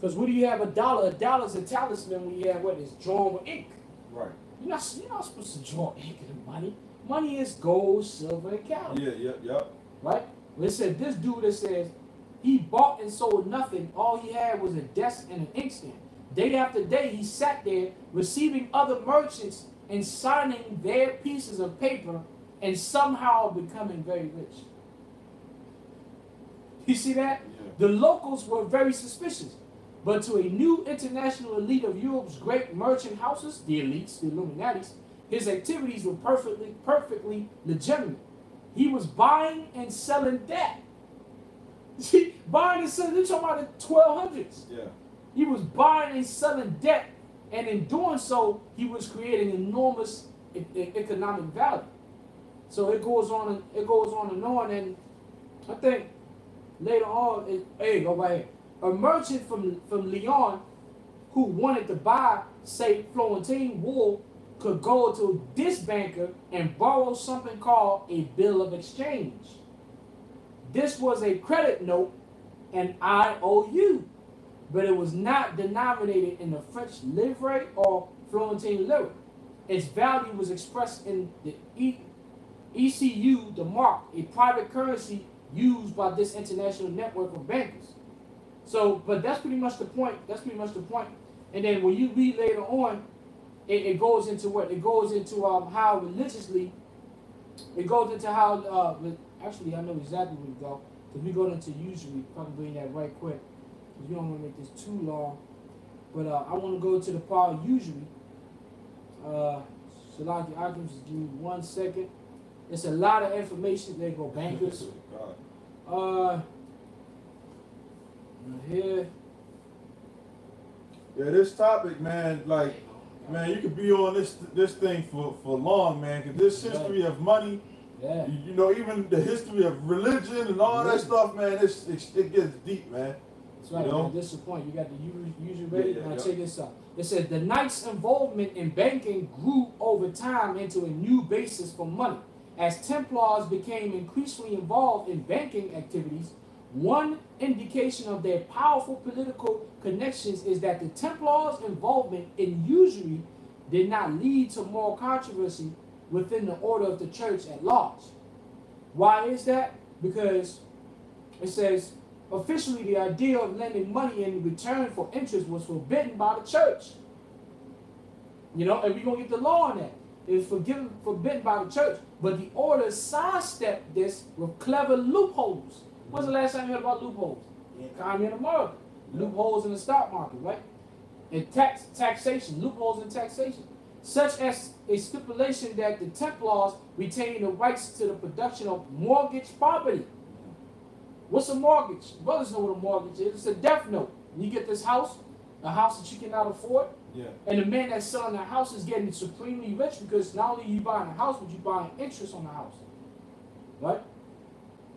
Because what do you have a dollar? A dollar is a talisman when you have what is drawn with ink. Right. You're not you're not supposed to draw ink in money. Money is gold, silver, and cattle. Yeah, yep, yep. Right? Well, it said this dude that says he bought and sold nothing. All he had was a desk and an inkstand. Day after day, he sat there receiving other merchants and signing their pieces of paper and somehow becoming very rich. You see that? Yeah. The locals were very suspicious. But to a new international elite of Europe's great merchant houses, the elites, the Illuminatis, his activities were perfectly, perfectly legitimate. He was buying and selling debt. See, buying and selling, they're talking about the 1200s. Yeah. He was buying and selling debt, and in doing so, he was creating enormous e- economic value. So it goes on and it goes on and on, and I think later on, it, hey, go. A merchant from from Lyon who wanted to buy, say, Florentine wool could go to this banker and borrow something called a bill of exchange. This was a credit note, an IOU, but it was not denominated in the French livre or Florentine lira. Its value was expressed in the e- ECU, the mark, a private currency used by this international network of bankers. So, but that's pretty much the point. That's pretty much the point. And then when you read later on, it, it goes into what? It goes into um, how religiously, it goes into how, uh, actually, I know exactly where we go. Because we go into usury. If I can bring that right quick. Because we don't want to make this too long. But uh, I want to go to the part usury. Uh, Shalaki Akim, just give me one second. It's a lot of information. They go bankers. God. Uh, here. Yeah, this topic, man, like, man, you could be on this this thing for for long, man. Cause this history of money, Yeah. you, you know, even the history of religion and all that stuff, man, it's, it's it gets deep, man. That's right. You know? man. This point. You got the usual ready. Yeah, yeah, now yeah. check this out. It says the Knights' involvement in banking grew over time into a new basis for money. As Templars became increasingly involved in banking activities, one indication of their powerful political connections is that the Templars' involvement in usury did not lead to more controversy within the order of the church at large. Why is that? Because it says officially the idea of lending money in return for interest was forbidden by the church. You know, and we're gonna get the law on that. It's forgiven, forbidden by the church. But the order sidestepped this with clever loopholes. When's the last time you heard about loopholes? The economy in America. Loopholes in the stock market, right? And tax taxation, loopholes in taxation. Such as a stipulation that the Templars retain the rights to the production of mortgage property. What's a mortgage? Brothers know what a mortgage is. It's a death note. You get this house, a house that you cannot afford, Yeah. and the man that's selling the house is getting supremely rich because not only are you buying a house, but you're buying interest on the house. Right?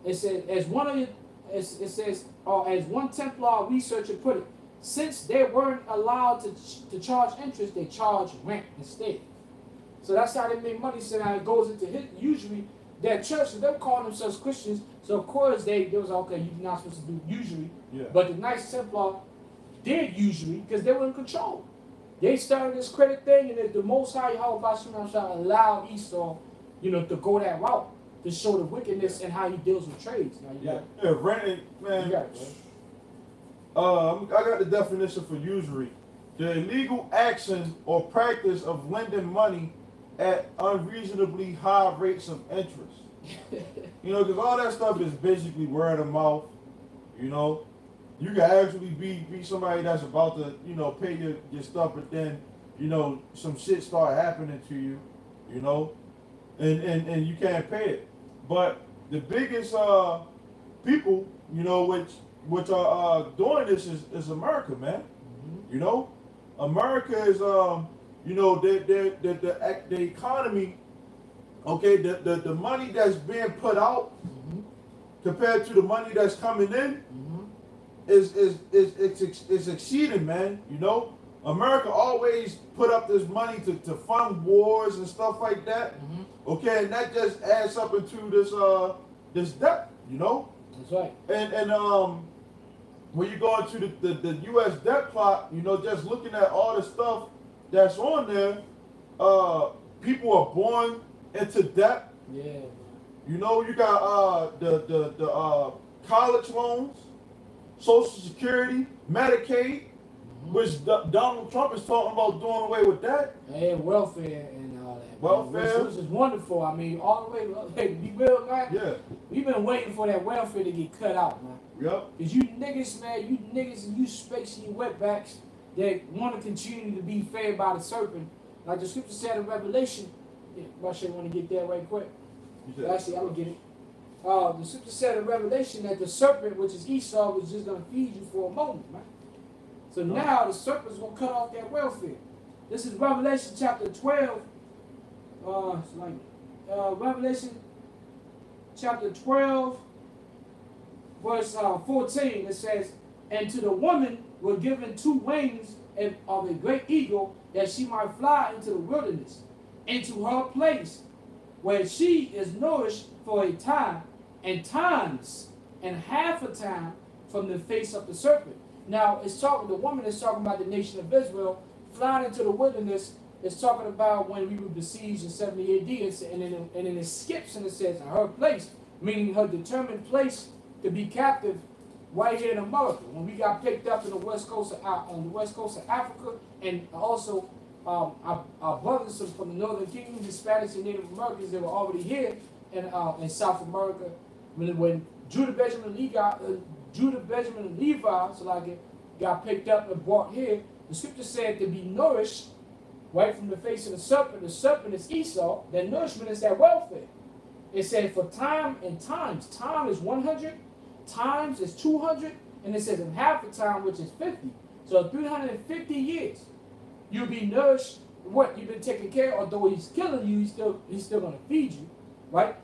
It says as one of the, as it says, or as one Templar researcher put it, since they weren't allowed to, ch- to charge interest, they charge rent instead. So that's how they make money. So now it goes into his, usually that church, them calling themselves Christians. So of course they, they was okay, you're not supposed to do usury. Yeah. But the Knights Templar did usually because they were in control. They started this credit thing, and the, the Most High Yahweh Shemam shall allow Esau, you know, to go that route to show the wickedness and how he deals with trades. Now you Yeah. got. Yeah. Renting, man. got it. Um, I got the definition for usury: the illegal action or practice of lending money at unreasonably high rates of interest. You know, because all that stuff is basically word of mouth. You know, you can actually be be somebody that's about to you know pay your, your stuff, but then you know some shit start happening to you. You know, and and and you can't pay it. But the biggest uh people, you know, which which are uh, doing this is, is America, man. You know, America is um, you know, the the the the, the economy. Okay, the, the the money that's being put out Mhm. compared to the money that's coming in Mhm. is is is it's is exceeding, man. You know, America always put up this money to, to fund wars and stuff like that. Mm-hmm. Okay, and that just adds up into this uh this debt, you know. That's right. And and um when you go into the, the, the US debt plot, you know, just looking at all the stuff that's on there, uh people are born into debt. Yeah. You know, you got uh the the, the uh college loans, social security, Medicaid, which D- Donald Trump is talking about doing away with that. And welfare and all that. Welfare. Which is wonderful. I mean, all the way, hey, be real, man. Yeah. We've been waiting for that welfare to get cut out, man. Yep. Cause you niggas, man, you niggas and you spacey wetbacks that want to continue to be fed by the serpent. Like the scripture said in Revelation, yeah, Russia want to get there right quick. Actually, I'm gonna get it. Uh, the scripture said in Revelation that the serpent, which is Esau, was just gonna feed you for a moment, man. So No. now the serpent's gonna cut off that welfare. This is Revelation chapter 12. Uh, it's like uh, Revelation chapter 12, verse uh, 14. It says, And to the woman were given two wings of a great eagle, that she might fly into the wilderness, into her place, where she is nourished for a time, and times, and half a time from the face of the serpent. Now, it's talking, the woman is talking about the nation of Israel flying into the wilderness. It's talking about when we were besieged in 70 AD, and then, and then it skips and it says her place, meaning her determined place to be captive right here in America. When we got picked up in the west coast of on the west coast of Africa, and also um, our, our brothers from the northern kingdom, Hispanics and Native Americans, they were already here in uh, in South America. When, when Judah, Benjamin, Levi, uh, Judah, Benjamin, and Levi, so like it, got picked up and brought here, the scripture said to be nourished right from the face of the serpent. The serpent is Esau. That nourishment is that welfare. It said for time and times. Time is 100, times is 200, and it says in half the time, which is 50. So 350 years, you'll be nourished. What you've been taken care of, although he's killing you, he's still he's still gonna feed you, right?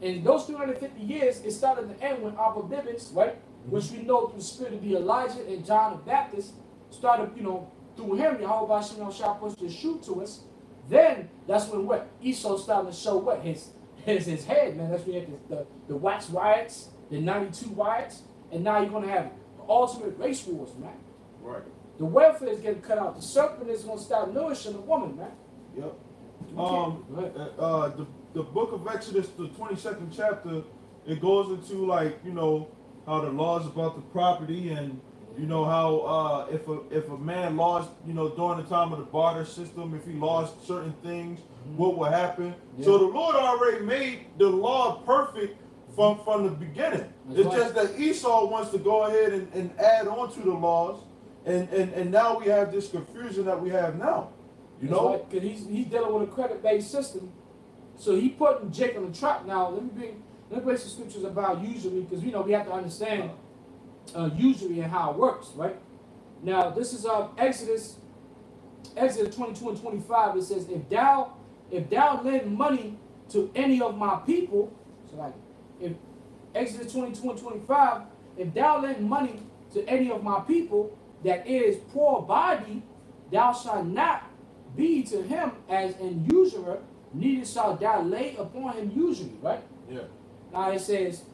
And those 350 years, it started to end when Abba Bivens, right? Mm-hmm. Which we know through the spirit of the Elijah and John the Baptist, started, you know, through him, Yahweh Shem shall push the shoot to us. Then that's when what? Esau started to show what? His his his head, man. That's when you had the, the, the Watts riots, the 92 riots, and now you're gonna have ultimate race wars, man. Right. The welfare is getting cut out. The serpent is gonna start nourishing the woman, man. Yep. Um, can't- go ahead. uh, uh, the the book of Exodus, the twenty second chapter, it goes into like you know how the laws about the property and you know how uh, if a if a man lost you know during the time of the barter system, if he lost certain things, what would happen? So the Lord already made the law perfect from from the beginning. That's it's right. just that Esau wants to go ahead and, and add on to the laws, and, and and now we have this confusion that we have now. You That's know. right, Cause he's he's dealing with a credit based system, so he putting Jake in the trap. Now let me bring let me bring some scriptures about usury, because you know we have to understand uh, usury and how it works, right? Now this is uh, Exodus, Exodus twenty two and twenty five. It says, "If thou if thou lend money to any of my people, so like if Exodus twenty two and twenty five, if thou lend money to any of my people that is poor by thee, thou shalt not be to him as an usurer, neither shalt thou lay upon him usury, right? Yeah. Now it says,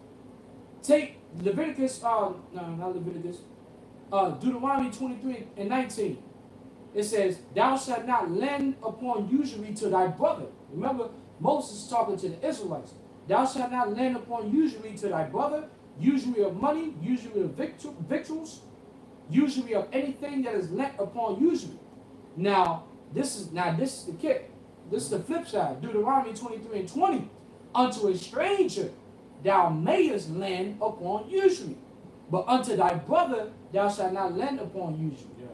take Leviticus, uh, no, not Leviticus, uh, Deuteronomy 23 and 19. It says, Thou shalt not lend upon usury to thy brother. Remember, Moses is talking to the Israelites. Thou shalt not lend upon usury to thy brother, usury of money, usury of victu- victuals, usury of anything that is lent upon usury. Now, this is now this is the kick. This is the flip side. Deuteronomy 23 and 20. Unto a stranger thou mayest lend upon usury, but unto thy brother thou shalt not lend upon usury. Yeah.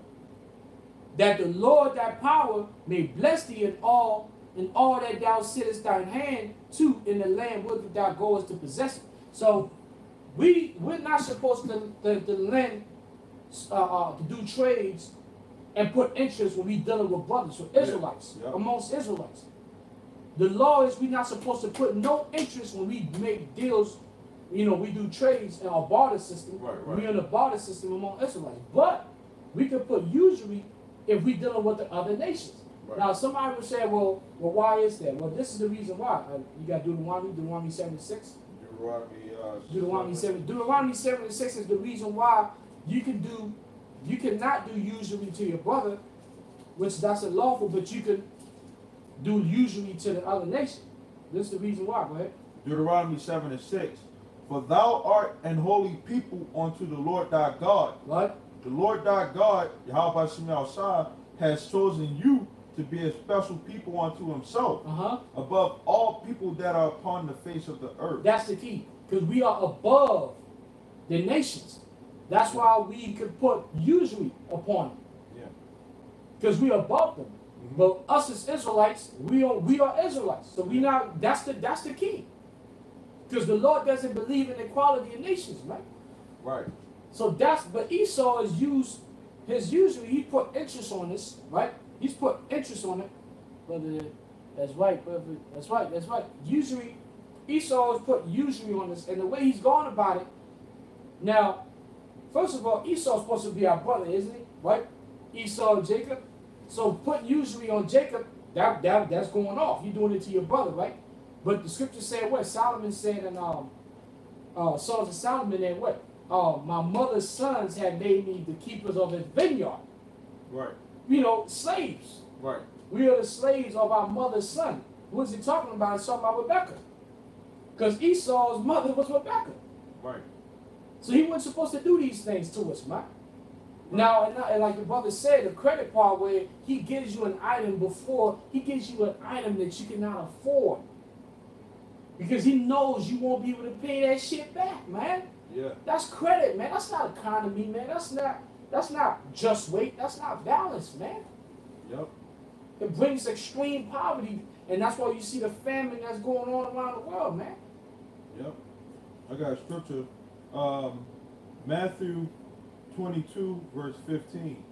That the Lord thy power may bless thee in all in all that thou sittest thine hand to in the land whither thou goest to possess it. So we we're not supposed to, to, to lend uh, uh, to do trades and put interest when we dealing with brothers, so Israelites, yeah. amongst Israelites. The law is we're not supposed to put no interest when we make deals. You know, we do trades in our barter system. Right, right. We're in a barter system among Israelites. But we could put usury if we're dealing with the other nations. Right. Now, somebody would say, well, well, why is that? Well, this is the reason why. Uh, you got Deuteronomy, Deuteronomy 76. Deuteronomy, uh, Deuteronomy 7. Deuteronomy 76 is the reason why you can do, you cannot do usury to your brother, which that's unlawful, but you can do usury to the other nation. This is the reason why. Go ahead. Deuteronomy 7 and 6. For thou art an holy people unto the Lord thy God. What? The Lord thy God, Yahweh Shemel Shah, has chosen you to be a special people unto himself, Uh huh. above all people that are upon the face of the earth. That's the key. Because we are above the nations. That's why we could put usury upon them. Yeah. Because we are above them. Mhm. But us as Israelites, we are we are Israelites. So we now that's the that's the key. Because the Lord doesn't believe in equality of nations, right? Right. So that's but Esau is used his usury he put interest on this, right? He's put interest on it. Brother, that's right, brother. That's right, that's right. Usury Esau has put usury on this, and the way he's gone about it. Now, first of all, Esau's supposed to be our brother, isn't he? Right? Esau and Jacob. So put usury on Jacob, that, that that's going off. You're doing it to your brother, right? But the scripture said what? Solomon said in um uh Songs of Solomon and what? Uh, my mother's sons had made me the keepers of his vineyard. Right. You know, slaves. Right. We are the slaves of our mother's son. What is he talking about? He's talking about Rebecca. Because Esau's mother was Rebecca. Right. So he wasn't supposed to do these things to us, man. Now, and, and like the brother said, the credit part where he gives you an item before, he gives you an item that you cannot afford. Because he knows you won't be able to pay that shit back, man. Yeah. That's credit, man. That's not economy, man. That's not that's not just weight. That's not balance, man. Yep. It brings extreme poverty, and that's why you see the famine that's going on around the world, man. Yep. I got a scripture. Um, Matthew 22, verse 15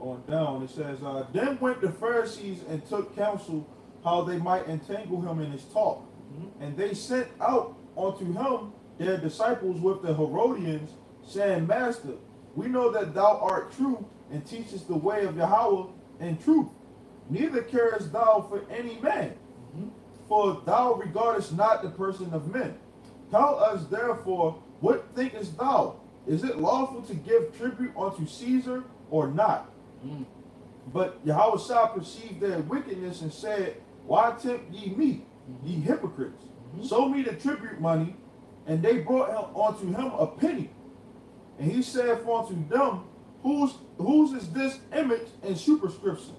on down. It says, uh, Then went the Pharisees and took counsel how they might entangle him in his talk. Mhm. And they sent out unto him their disciples with the Herodians, saying, Master, we know that thou art true and teachest the way of Yahweh in truth. Neither carest thou for any man, Mhm. for thou regardest not the person of men. Tell us therefore, what thinkest thou? Is it lawful to give tribute unto Caesar or not? Mm. But Yahweh Shah perceived their wickedness and said, Why tempt ye me, ye hypocrites? Mhm. Sow me the tribute money. And they brought him unto him a penny. And he said for unto them, Whose whose is this image and superscription?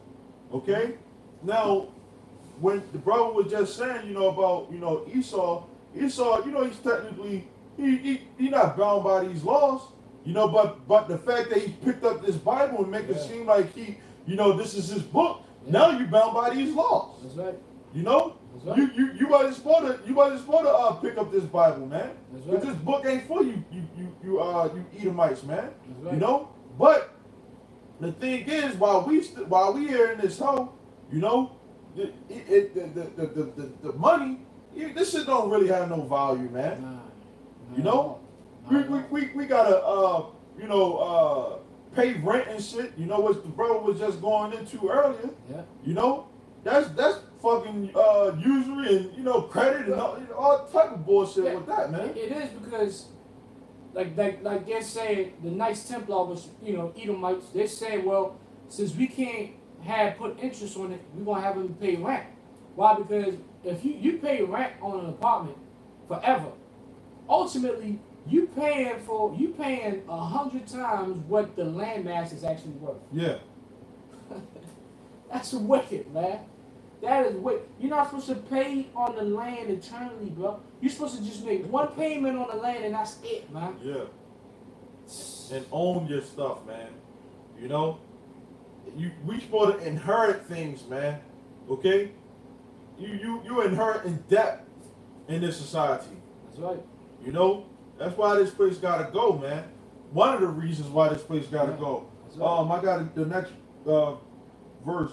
Okay? Now, when the brother was just saying, you know, about you know Esau, Esau, you know, he's technically he he, he not bound by these laws, you know, but but the fact that he picked up this Bible and make it seem like he, you know, this is his book. Yeah. Now you're bound by these laws. That's right. You know, right. you you you wasn't supposed to you wasn't supposed to uh, pick up this Bible, man. But right. this book ain't for you, you you you uh you Edomites, man. Right. You know. But the thing is, while we while we here in this home, you know, it, it, it the, the, the, the, the money, this shit don't really have no value, man. Nah, You know? We, we, we, we gotta uh you know uh pay rent and shit. You know what the brother was just going into earlier. Yeah. You know, that's that's fucking uh usury and you know credit and all, you know, all type of bullshit Yeah, with that, man. It, is because, like, like, like they're saying, the Knights Templar was, you know, Edomites. They say, well, since we can't have put interest on it, we're gonna have them pay rent. Why? Because if you you pay rent on an apartment forever, ultimately you paying for you paying a hundred times what the landmass is actually worth. Yeah, That's wicked, man. That is what You're not supposed to pay on the land eternally, bro. You're supposed to just make one payment on the land and that's it, man. yeah. And own your stuff, man. You know, you we supposed to inherit things, man. Okay, you you you inherit in debt in this society. That's right. You know, that's why this place gotta go, man. One of the reasons why this place gotta Yeah. go. Right. Um, I got the next uh, verse.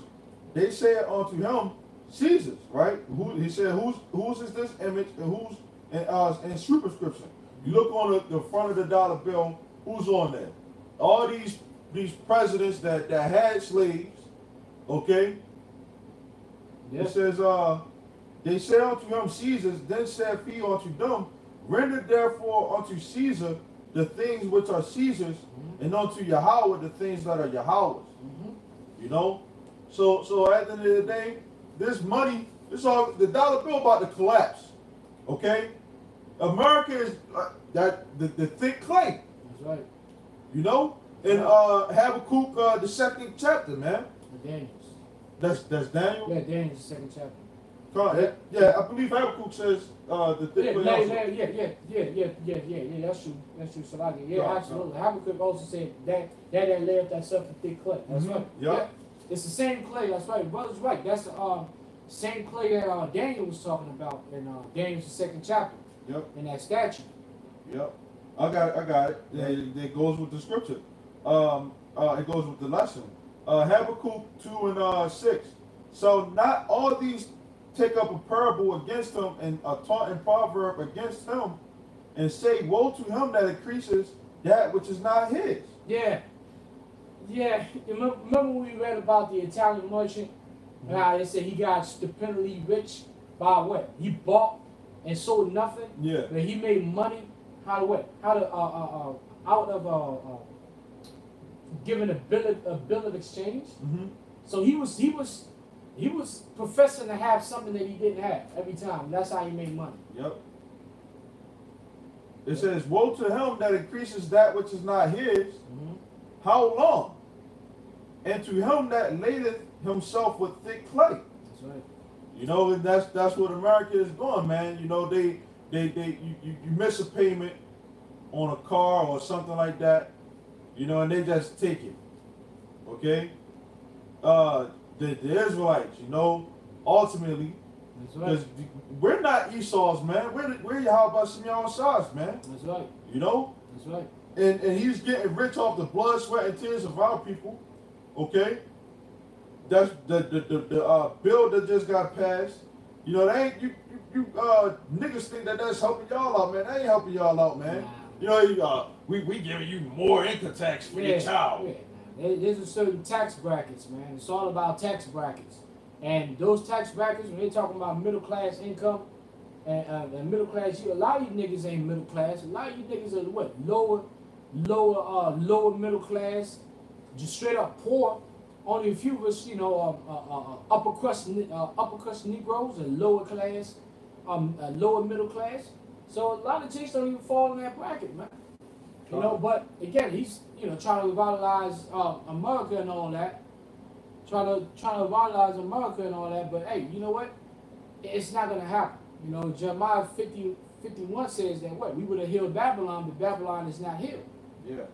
They said unto him, Caesar's, right? Who he said, whose whose is this image and whose and uh and superscription? You look on the, the front of the dollar bill, who's on there? All these these presidents that, that had slaves, okay? Yeah. It says, uh, they said unto him Caesar's, then said he unto them, Render therefore unto Caesar the things which are Caesar's, Mhm. and unto Yahweh the things that are Yahweh's. Mhm. You know? So so at the end of the day, this money, this all the dollar bill about to collapse. Okay, America is uh, that the, the thick clay. That's right. You know, and uh, Habakkuk uh, the second chapter, man. Daniel's. That's that's Daniel. Yeah, Daniel's the second chapter. Yeah, I believe Habakkuk says uh, the thick yeah, clay. Yeah, also. yeah, yeah, yeah, yeah, yeah, yeah, yeah. That's true. That's true. Salaki. Yeah, God, absolutely. God. Habakkuk also said that that that left that stuff in thick clay. That's mm-hmm. right. Yep. Yeah. It's the same clay, that's right. Brother's right. That's the um same clay that uh, Daniel was talking about in uh, Daniel's second chapter Yep, in that statue. yep. I got it, I got it. It, it goes with the scripture. Um uh it goes with the lesson. Uh Habakkuk two and uh six. So not all these take up a parable against him and a taunting proverb against him and say, Woe to him that increases that which is not his. Yeah. Yeah. Remember, we read about the Italian merchant? How they said he got stupidly rich by what? He bought and sold nothing, Yeah. but he made money. How to what? How to uh, uh, uh out of uh, uh giving a bill of, a bill of exchange. Mm-hmm. So he was he was he was professing to have something that he didn't have every time. That's how he made money. Yep. It says, Woe to him that increases that which is not his. Mm-hmm. How long? And to him that ladeth himself with thick clay. That's right. You know, and that's that's what America is going, man. You know, they they they you, you, you miss a payment on a car or something like that, you know, and they just take it. Okay? Uh the, the Israelites, you know, ultimately, That's right. because we're not Esau's, man. We're we're Yahweh Simeon size, man. That's right. You know? That's right. and, and he's getting rich off the blood, sweat, and tears of our people. Okay, that's the the, the, the uh, bill that just got passed. You know, they ain't you you, you uh, niggas think that that's helping y'all out, man. That ain't helping y'all out, man. Nah. You know, you, uh, we we giving you more income tax for your child. Yeah, There's a certain tax brackets, man. It's all about tax brackets. And those tax brackets, when they're talking about middle class income and, uh, and middle class, you, a lot of you niggas ain't middle class. A lot of you niggas are what? Lower, lower, uh, lower middle class, just straight up poor. Only a few of us, you know, um, uh, uh, uh, upper crust, uh, upper crust Negroes and lower class, um, uh, lower middle class. So a lot of chicks don't even fall in that bracket, man. You know, but again, he's you know trying to revitalize America and all that. Trying to trying to revitalize America and all that. But hey, you know what? It's not gonna happen. You know, Jeremiah 50, 51 says that what we would have healed Babylon, but Babylon is not healed. Yeah,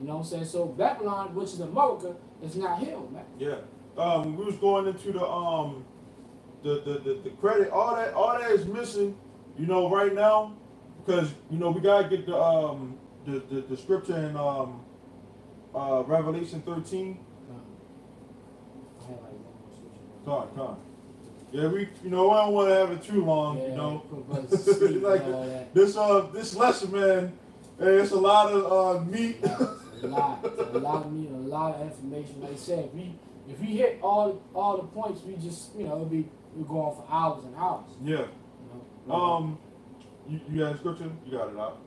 You know what I'm saying? So Babylon, which is America, is not healed, man. yeah. Um, we was going into the um, the, the the the credit. All that all that is missing. You know, right now, because you know we gotta get the um the the, the scripture in um uh Revelation thirteen. I had like one more scripture. Come on, come on. Yeah, we, you know, I don't want to have it too long, Yeah, you know. put brothers to sleep like and all that. this, uh, this lesson, man, hey, it's a lot of uh meat. a lot, a lot of meat, a lot of information. Like I said, if we if we hit all all the points, we just you know it'll be we go on for hours and hours. yeah. You know? Um, you, you got a scripture? You got it out.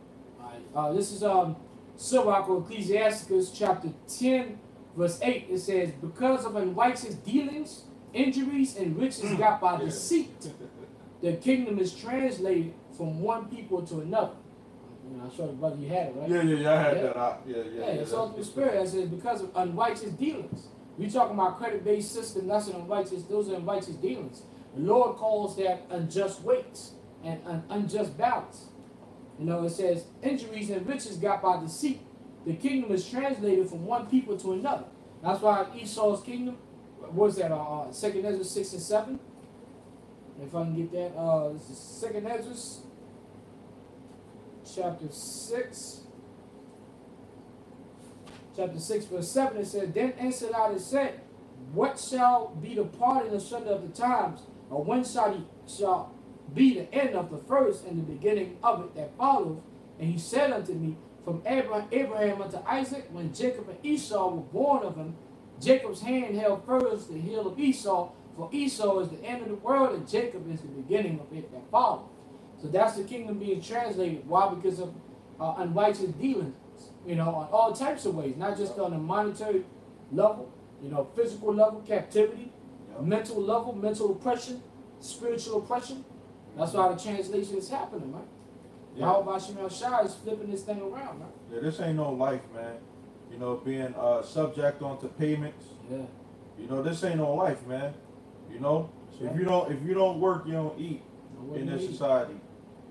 Alright, uh, this is um Sirach or Ecclesiasticus chapter ten, verse eight. It says, "Because of unrighteous dealings, injuries, and riches got by Yeah. deceit, the kingdom is translated from one people to another." You know, I showed the brother you had it right. Yeah, yeah, yeah. I had Yeah. that out. Yeah, yeah. Yeah, yeah it's all through the spirit. I said because of unrighteous dealings. We talking about credit-based system. That's an unrighteous. Those are unrighteous dealings. The Lord calls that unjust weights and an unjust balance. You know, it says injuries and riches got by deceit. The kingdom is translated from one people to another. That's why Esau's kingdom. Was that? Uh, Second Ezra six and seven. If I can get that, uh, Second Ezra, chapter six chapter 6, verse 7, it says, Then answered I and said, What shall be the parting asunder of the times, or when shall he shall be the end of the first and the beginning of it that followeth? And he said unto me, from Abraham, Abraham unto Isaac, when Jacob and Esau were born of him, Jacob's hand held first the heel of Esau, for Esau is the end of the world, and Jacob is the beginning of it that followed. So that's the kingdom being translated. Why? Because of uh, unrighteous dealings, you know, on all types of ways, not just on a monetary level, you know, physical level, captivity, Yep. mental level, mental oppression, spiritual oppression. That's why the translation is happening, man. Yeah. How about Shemel Shah is flipping this thing around, man? Yeah, this ain't no life, man. You know, being uh, subject onto payments. Yeah. You know, this ain't no life, man. You know, That's if you don't if you don't work, you don't eat right. in this society.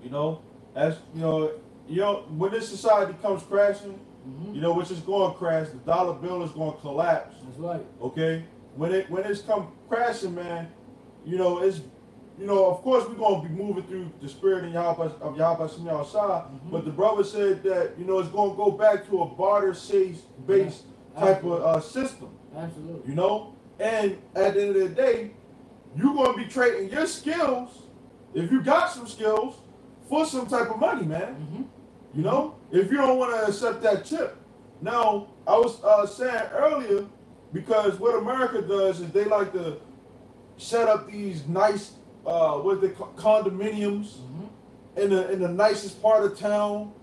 You know, that's you know, you know when this society comes crashing, hmm you know, which is going to crash. The dollar bill is going to collapse. That's right. Okay, when it when it's come crashing, man, you know it's, you know, of course we're gonna be moving through the spirit in Yahweh of Yahweh Shem Shah, Mhm. but the brother said that you know it's gonna go back to a barter based based type of uh, system, Absolutely. you know, and at the end of the day, you're gonna be trading your skills, if you got some skills, for some type of money, man. hmm You know, if you don't want to accept that chip. Now, I was uh, saying earlier, because what America does is they like to set up these nice, uh, what they call condominiums hmm in the in the nicest part of town.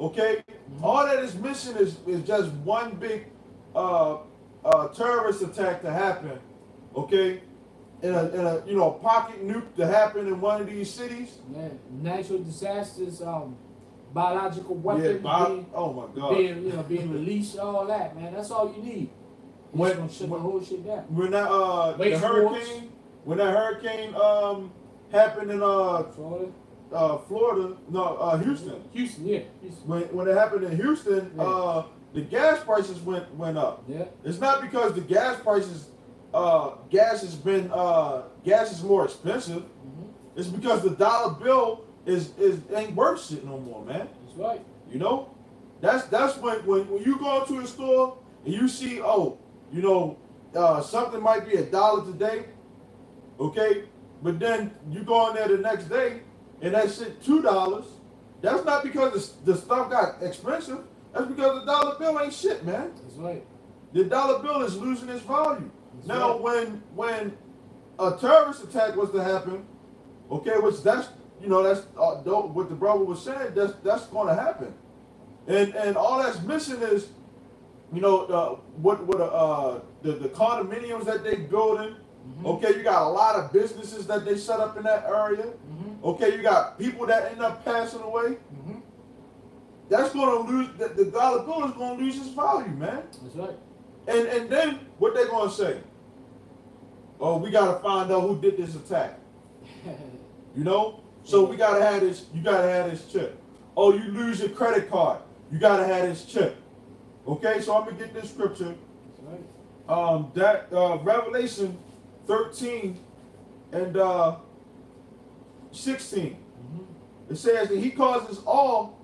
Okay, Mhm. all that is missing is is just one big uh, uh, terrorist attack to happen. Okay, in a in a you know pocket nuke to happen in one of these cities. Man, natural disasters, um, biological weapons Yeah, Bob- being, oh my God. being, you know, being released, all that, man. That's all you need. When- gonna shut the when- whole shit down. when that uh the hurricane when that hurricane um happened in uh Florida, uh Florida no uh Houston Houston, yeah, Houston, when when it happened in Houston Yeah. uh the gas prices went went up yeah, it's not because the gas prices uh gas has been uh gas is more expensive. Hmm it's because the dollar bill is is ain't worth shit no more man. That's right. you know? That's that's when when, when you go into a store and you see oh you know uh, something might be a dollar today okay? But then you go in there the next day and that shit two dollars. That's not because the, the stuff got expensive. That's because the dollar bill ain't shit man. That's right. the dollar bill is losing its value now when when a terrorist attack was to happen okay which that's you know that's uh, what the brother was saying that's that's going to happen and and all that's missing is you know uh, what what uh the, the condominiums that they building Mhm. okay you got a lot of businesses that they set up in that area Mhm. okay you got people that end up passing away Mhm. that's going to lose the, the dollar bill is going to lose its value man That's right. And and then what they gonna say? Oh, we gotta find out who did this attack. You know? So we gotta have this, you gotta have this chip. Oh, you lose your credit card. You gotta have this chip. Okay, so I'm gonna get this scripture. Um that uh Revelation 13 and uh 16. hmm It says that he causes all,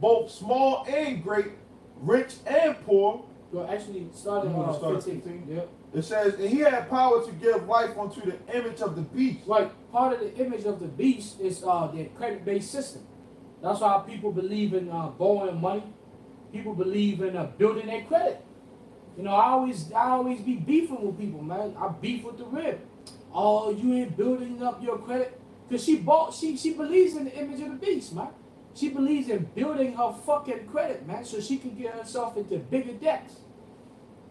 both small and great, rich and poor, Well, actually, started You uh, start 15. 15? Yep. it says, and he had power to give life unto the image of the beast. Right. Part of the image of the beast is uh, their credit-based system. That's why people believe in uh, borrowing money. People believe in uh, building their credit. You know, I always, I always be beefing with people, man. I beef with the rib. Oh, you ain't building up your credit, cause she bought, she she believes in the image of the beast, man. She believes in building her fucking credit, man, so she can get herself into bigger debts.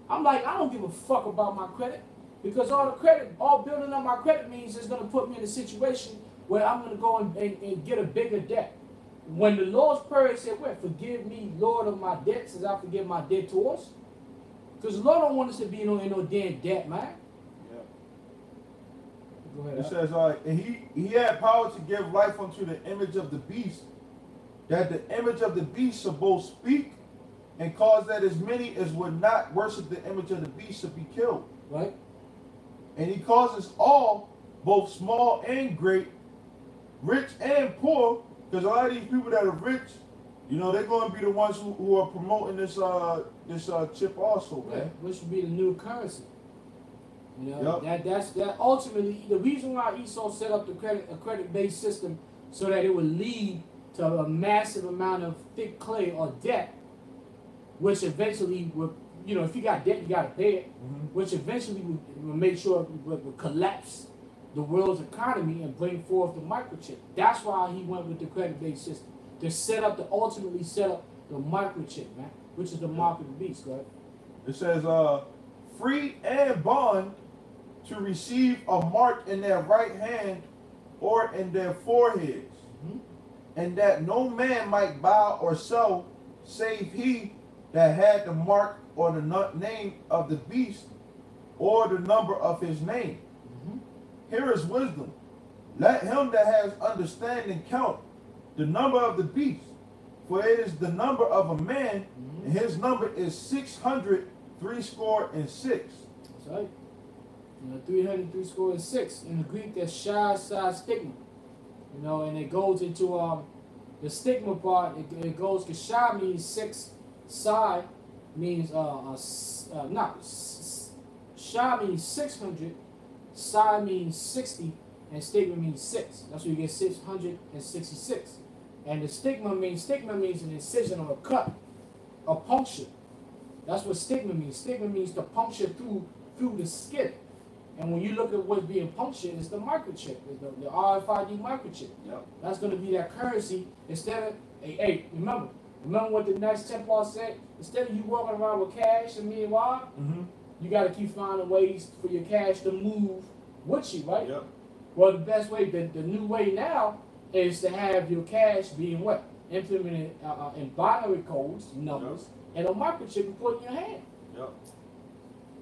I'm like, I don't give a fuck about my credit because all the credit, all building up my credit means is gonna put me in a situation where I'm gonna go and, and, and get a bigger debt. When the Lord's prayer said, "Well, forgive me, Lord, of my debts, as I forgive my debtors," because the Lord don't want us to be in no, in no damn debt, man. Go ahead. It says, uh, and he, he had power to give life unto the image of the beast, that the image of the beast should both speak and cause that as many as would not worship the image of the beast should be killed. right? And he causes all, both small and great, rich and poor, because a lot of these people that are rich, you know, they're going to be the ones who, who are promoting this uh this uh chip also, man. which would be the new currency. You know, Yup. that that's that ultimately the reason why Esau set up the credit a credit based system so that it would lead to a massive amount of thick clay or debt, which eventually would, you know, if you got debt, you got to pay it, Mhm. which eventually would, would make sure it would, would collapse the world's economy and bring forth the microchip. That's why he went with the credit-based system to set up, to ultimately set up the microchip, man, which is the mark of the beast, right? It says, uh, free and bond to receive a mark in their right hand or in their foreheads, Mhm. and that no man might buy or sell save he that had the mark or the name of the beast or the number of his name. Mhm. Here is wisdom. Let him that has understanding count the number of the beast, for it is the number of a man, Mhm. and his number is six hundred three score and six. That's right. You know, 303 score and six. In the Greek, that's chi xi stigma. You know, and it goes into um the stigma part. It, it goes because chi means six, xi means uh, uh, uh not chi means 600, xi means 60, and stigma means six. That's where you get 666. And the stigma means stigma means an incision or a cut, a puncture. That's what stigma means. Stigma means to puncture through through the skin. And when you look at what's being punctured, it's the microchip, it's the, the RFID microchip. Yep. That's going to be that currency instead of hey, hey remember remember what the Knights Templar said. Instead of you walking around with cash and meanwhile, Mm-hmm. you got to keep finding ways for your cash to move with you, right? Yep. Well, the best way, the, the new way now is to have your cash being what? Implemented uh, uh, in binary codes, numbers, and a microchip you put in your hand. Yep.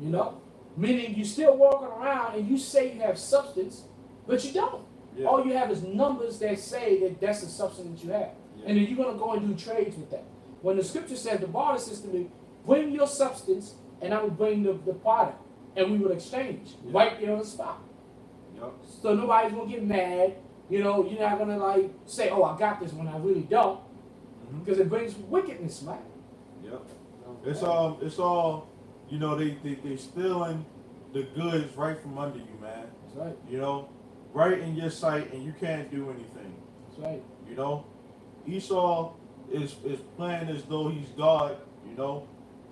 You know? Meaning you're still walking around and you say you have substance, but you don't. Yeah. All you have is numbers that say that that's the substance that you have. Yeah. And then you're going to go and do trades with that. When the scripture says the barter system is bring your substance and I will bring the, the product and we will exchange Yeah. right there on the spot. Yep. So nobody's going to get mad. You know, you're not going to like say, oh, I got this when I really don't. Because it brings wickedness, man. Yep. It's um, it's all, you know, they they they stealing the goods right from under you, man. That's right. You know, right in your sight, and you can't do anything. That's right. You know, Esau is is playing as though he's God. You know,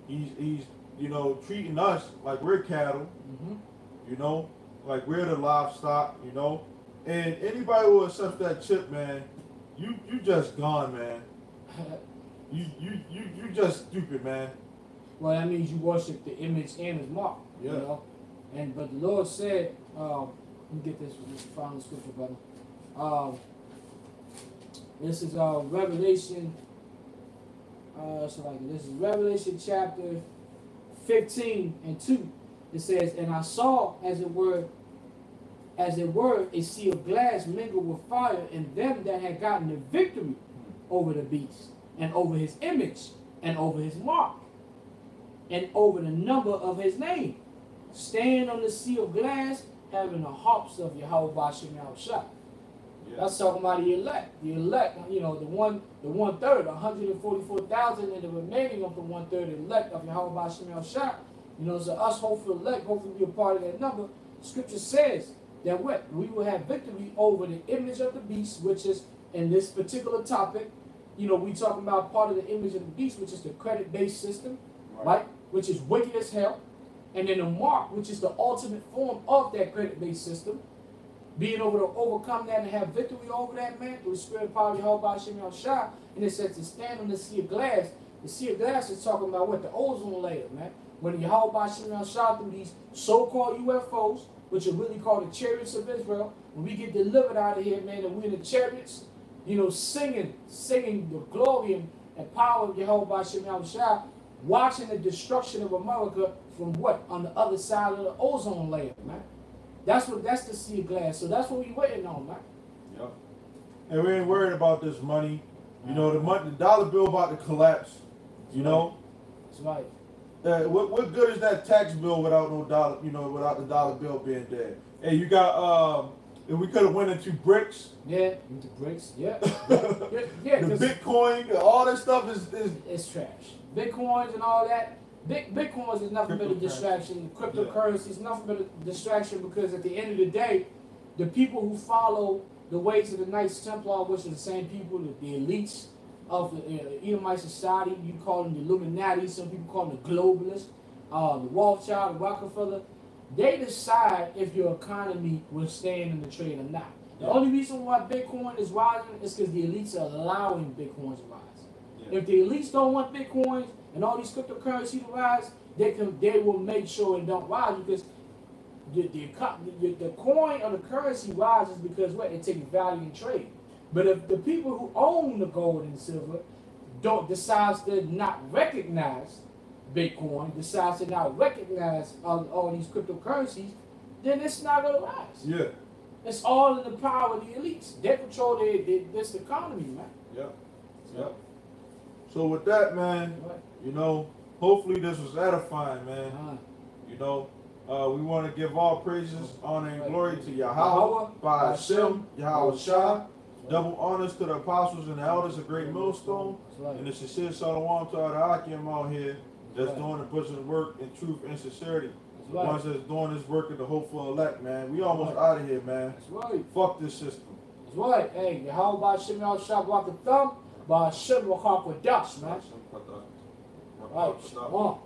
he's he's you know treating us like we're cattle. hmm You know, like we're the livestock. You know, and anybody who accepts that chip, man, you you just gone, man. You you you you just stupid, man. well, that means you worship the image and his mark. Yeah. You know? And but the Lord said, um, let me get this this final scripture, brother. Um, this is uh, Revelation. Uh, so like this is Revelation chapter fifteen and two. It says, "And I saw, as it were, as it were, a sea of glass mingled with fire, and them that had gotten the victory over the beast, and over his image, and over his mark, and over the number of his name, stand on the sea of glass, having the harps of Yahweh Shah. Yeah. That's talking about the elect. The elect, you know, the one, the one third, 144,000, and the remaining of the one third elect of Yahweh Bashem Shah. You know, so us hopeful elect, hopefully be a part of that number. Scripture says that what we will have victory over the image of the beast, which is in this particular topic. You know, we talking about part of the image of the beast, which is the credit-based system, right? Which is wicked as hell. And then the mark, which is the ultimate form of that credit-based system, being able to overcome that and have victory over that man through the spirit of power Jehovah Shem Shah. And it says to stand on the sea of glass. The sea of glass is talking about what? The ozone layer, man. When Jehovah Shem Shah through these so-called UFOs, which are really called the chariots of Israel, when we get delivered out of here, man, and we're in the chariots, you know, singing, singing the glory and, and power of Jehovah Shem Shah, watching the destruction of America from what? On the other side of the ozone layer, man. That's what that's the sea of glass. So that's what we waiting on, man. Yep. And we ain't worried about this money. You know, the money, the dollar bill about to collapse. You know, That's right. uh, what what good is that tax bill without no dollar? You know, without the dollar bill being there. Hey, you got um, if we could have went into BRICS, Yeah, with the BRICS. Yeah. the Yeah, yeah, 'cause Bitcoin, all that stuff is is it's trash. Bitcoins and all that. Bit, Bitcoins is nothing but a distraction. Cryptocurrency is nothing but a distraction because at the end of the day, the people who follow the ways of the Knights Templar, which are the same people, the, the elites of the uh, Edomite society. You call them the Illuminati. Some people call them the globalists. Uh, the Rothschild, the Rockefeller. They decide if your economy will stand in the trade or not. The Yeah. only reason why Bitcoin is rising is because the elites are allowing Bitcoin to rise. Yeah. If the elites don't want Bitcoin and all these cryptocurrency rise, they can they will make sure it don't rise because the the, the, the coin or the currency rises because what it takes value in trade. But if the people who own the gold and silver don't decides to not recognize Bitcoin, decides to not recognize all, all these cryptocurrencies, then it's not gonna rise. Yeah. It's all in the power of the elites. They control the, the, this economy, man. Yep. Yep. So with that, man, Right. You know, hopefully this was edifying, man. Uh, You know, uh, we want to give all praises, honor, and glory to Yahweh, Yahweh, by Hashem, Yahweh Shah. Double honors to the apostles and the elders of Great Millstone. And it's sincere shalom to all the Akim out here that's doing the butcher's work in truth and sincerity. The ones that's doing this work in the hopeful elect, man. We almost out of here, man. That's right. Fuck this system. That's right. Hey, how about Shimmy al Shah walk the thumb? By Shimmy Wakar Dash, man. Right. Shalom.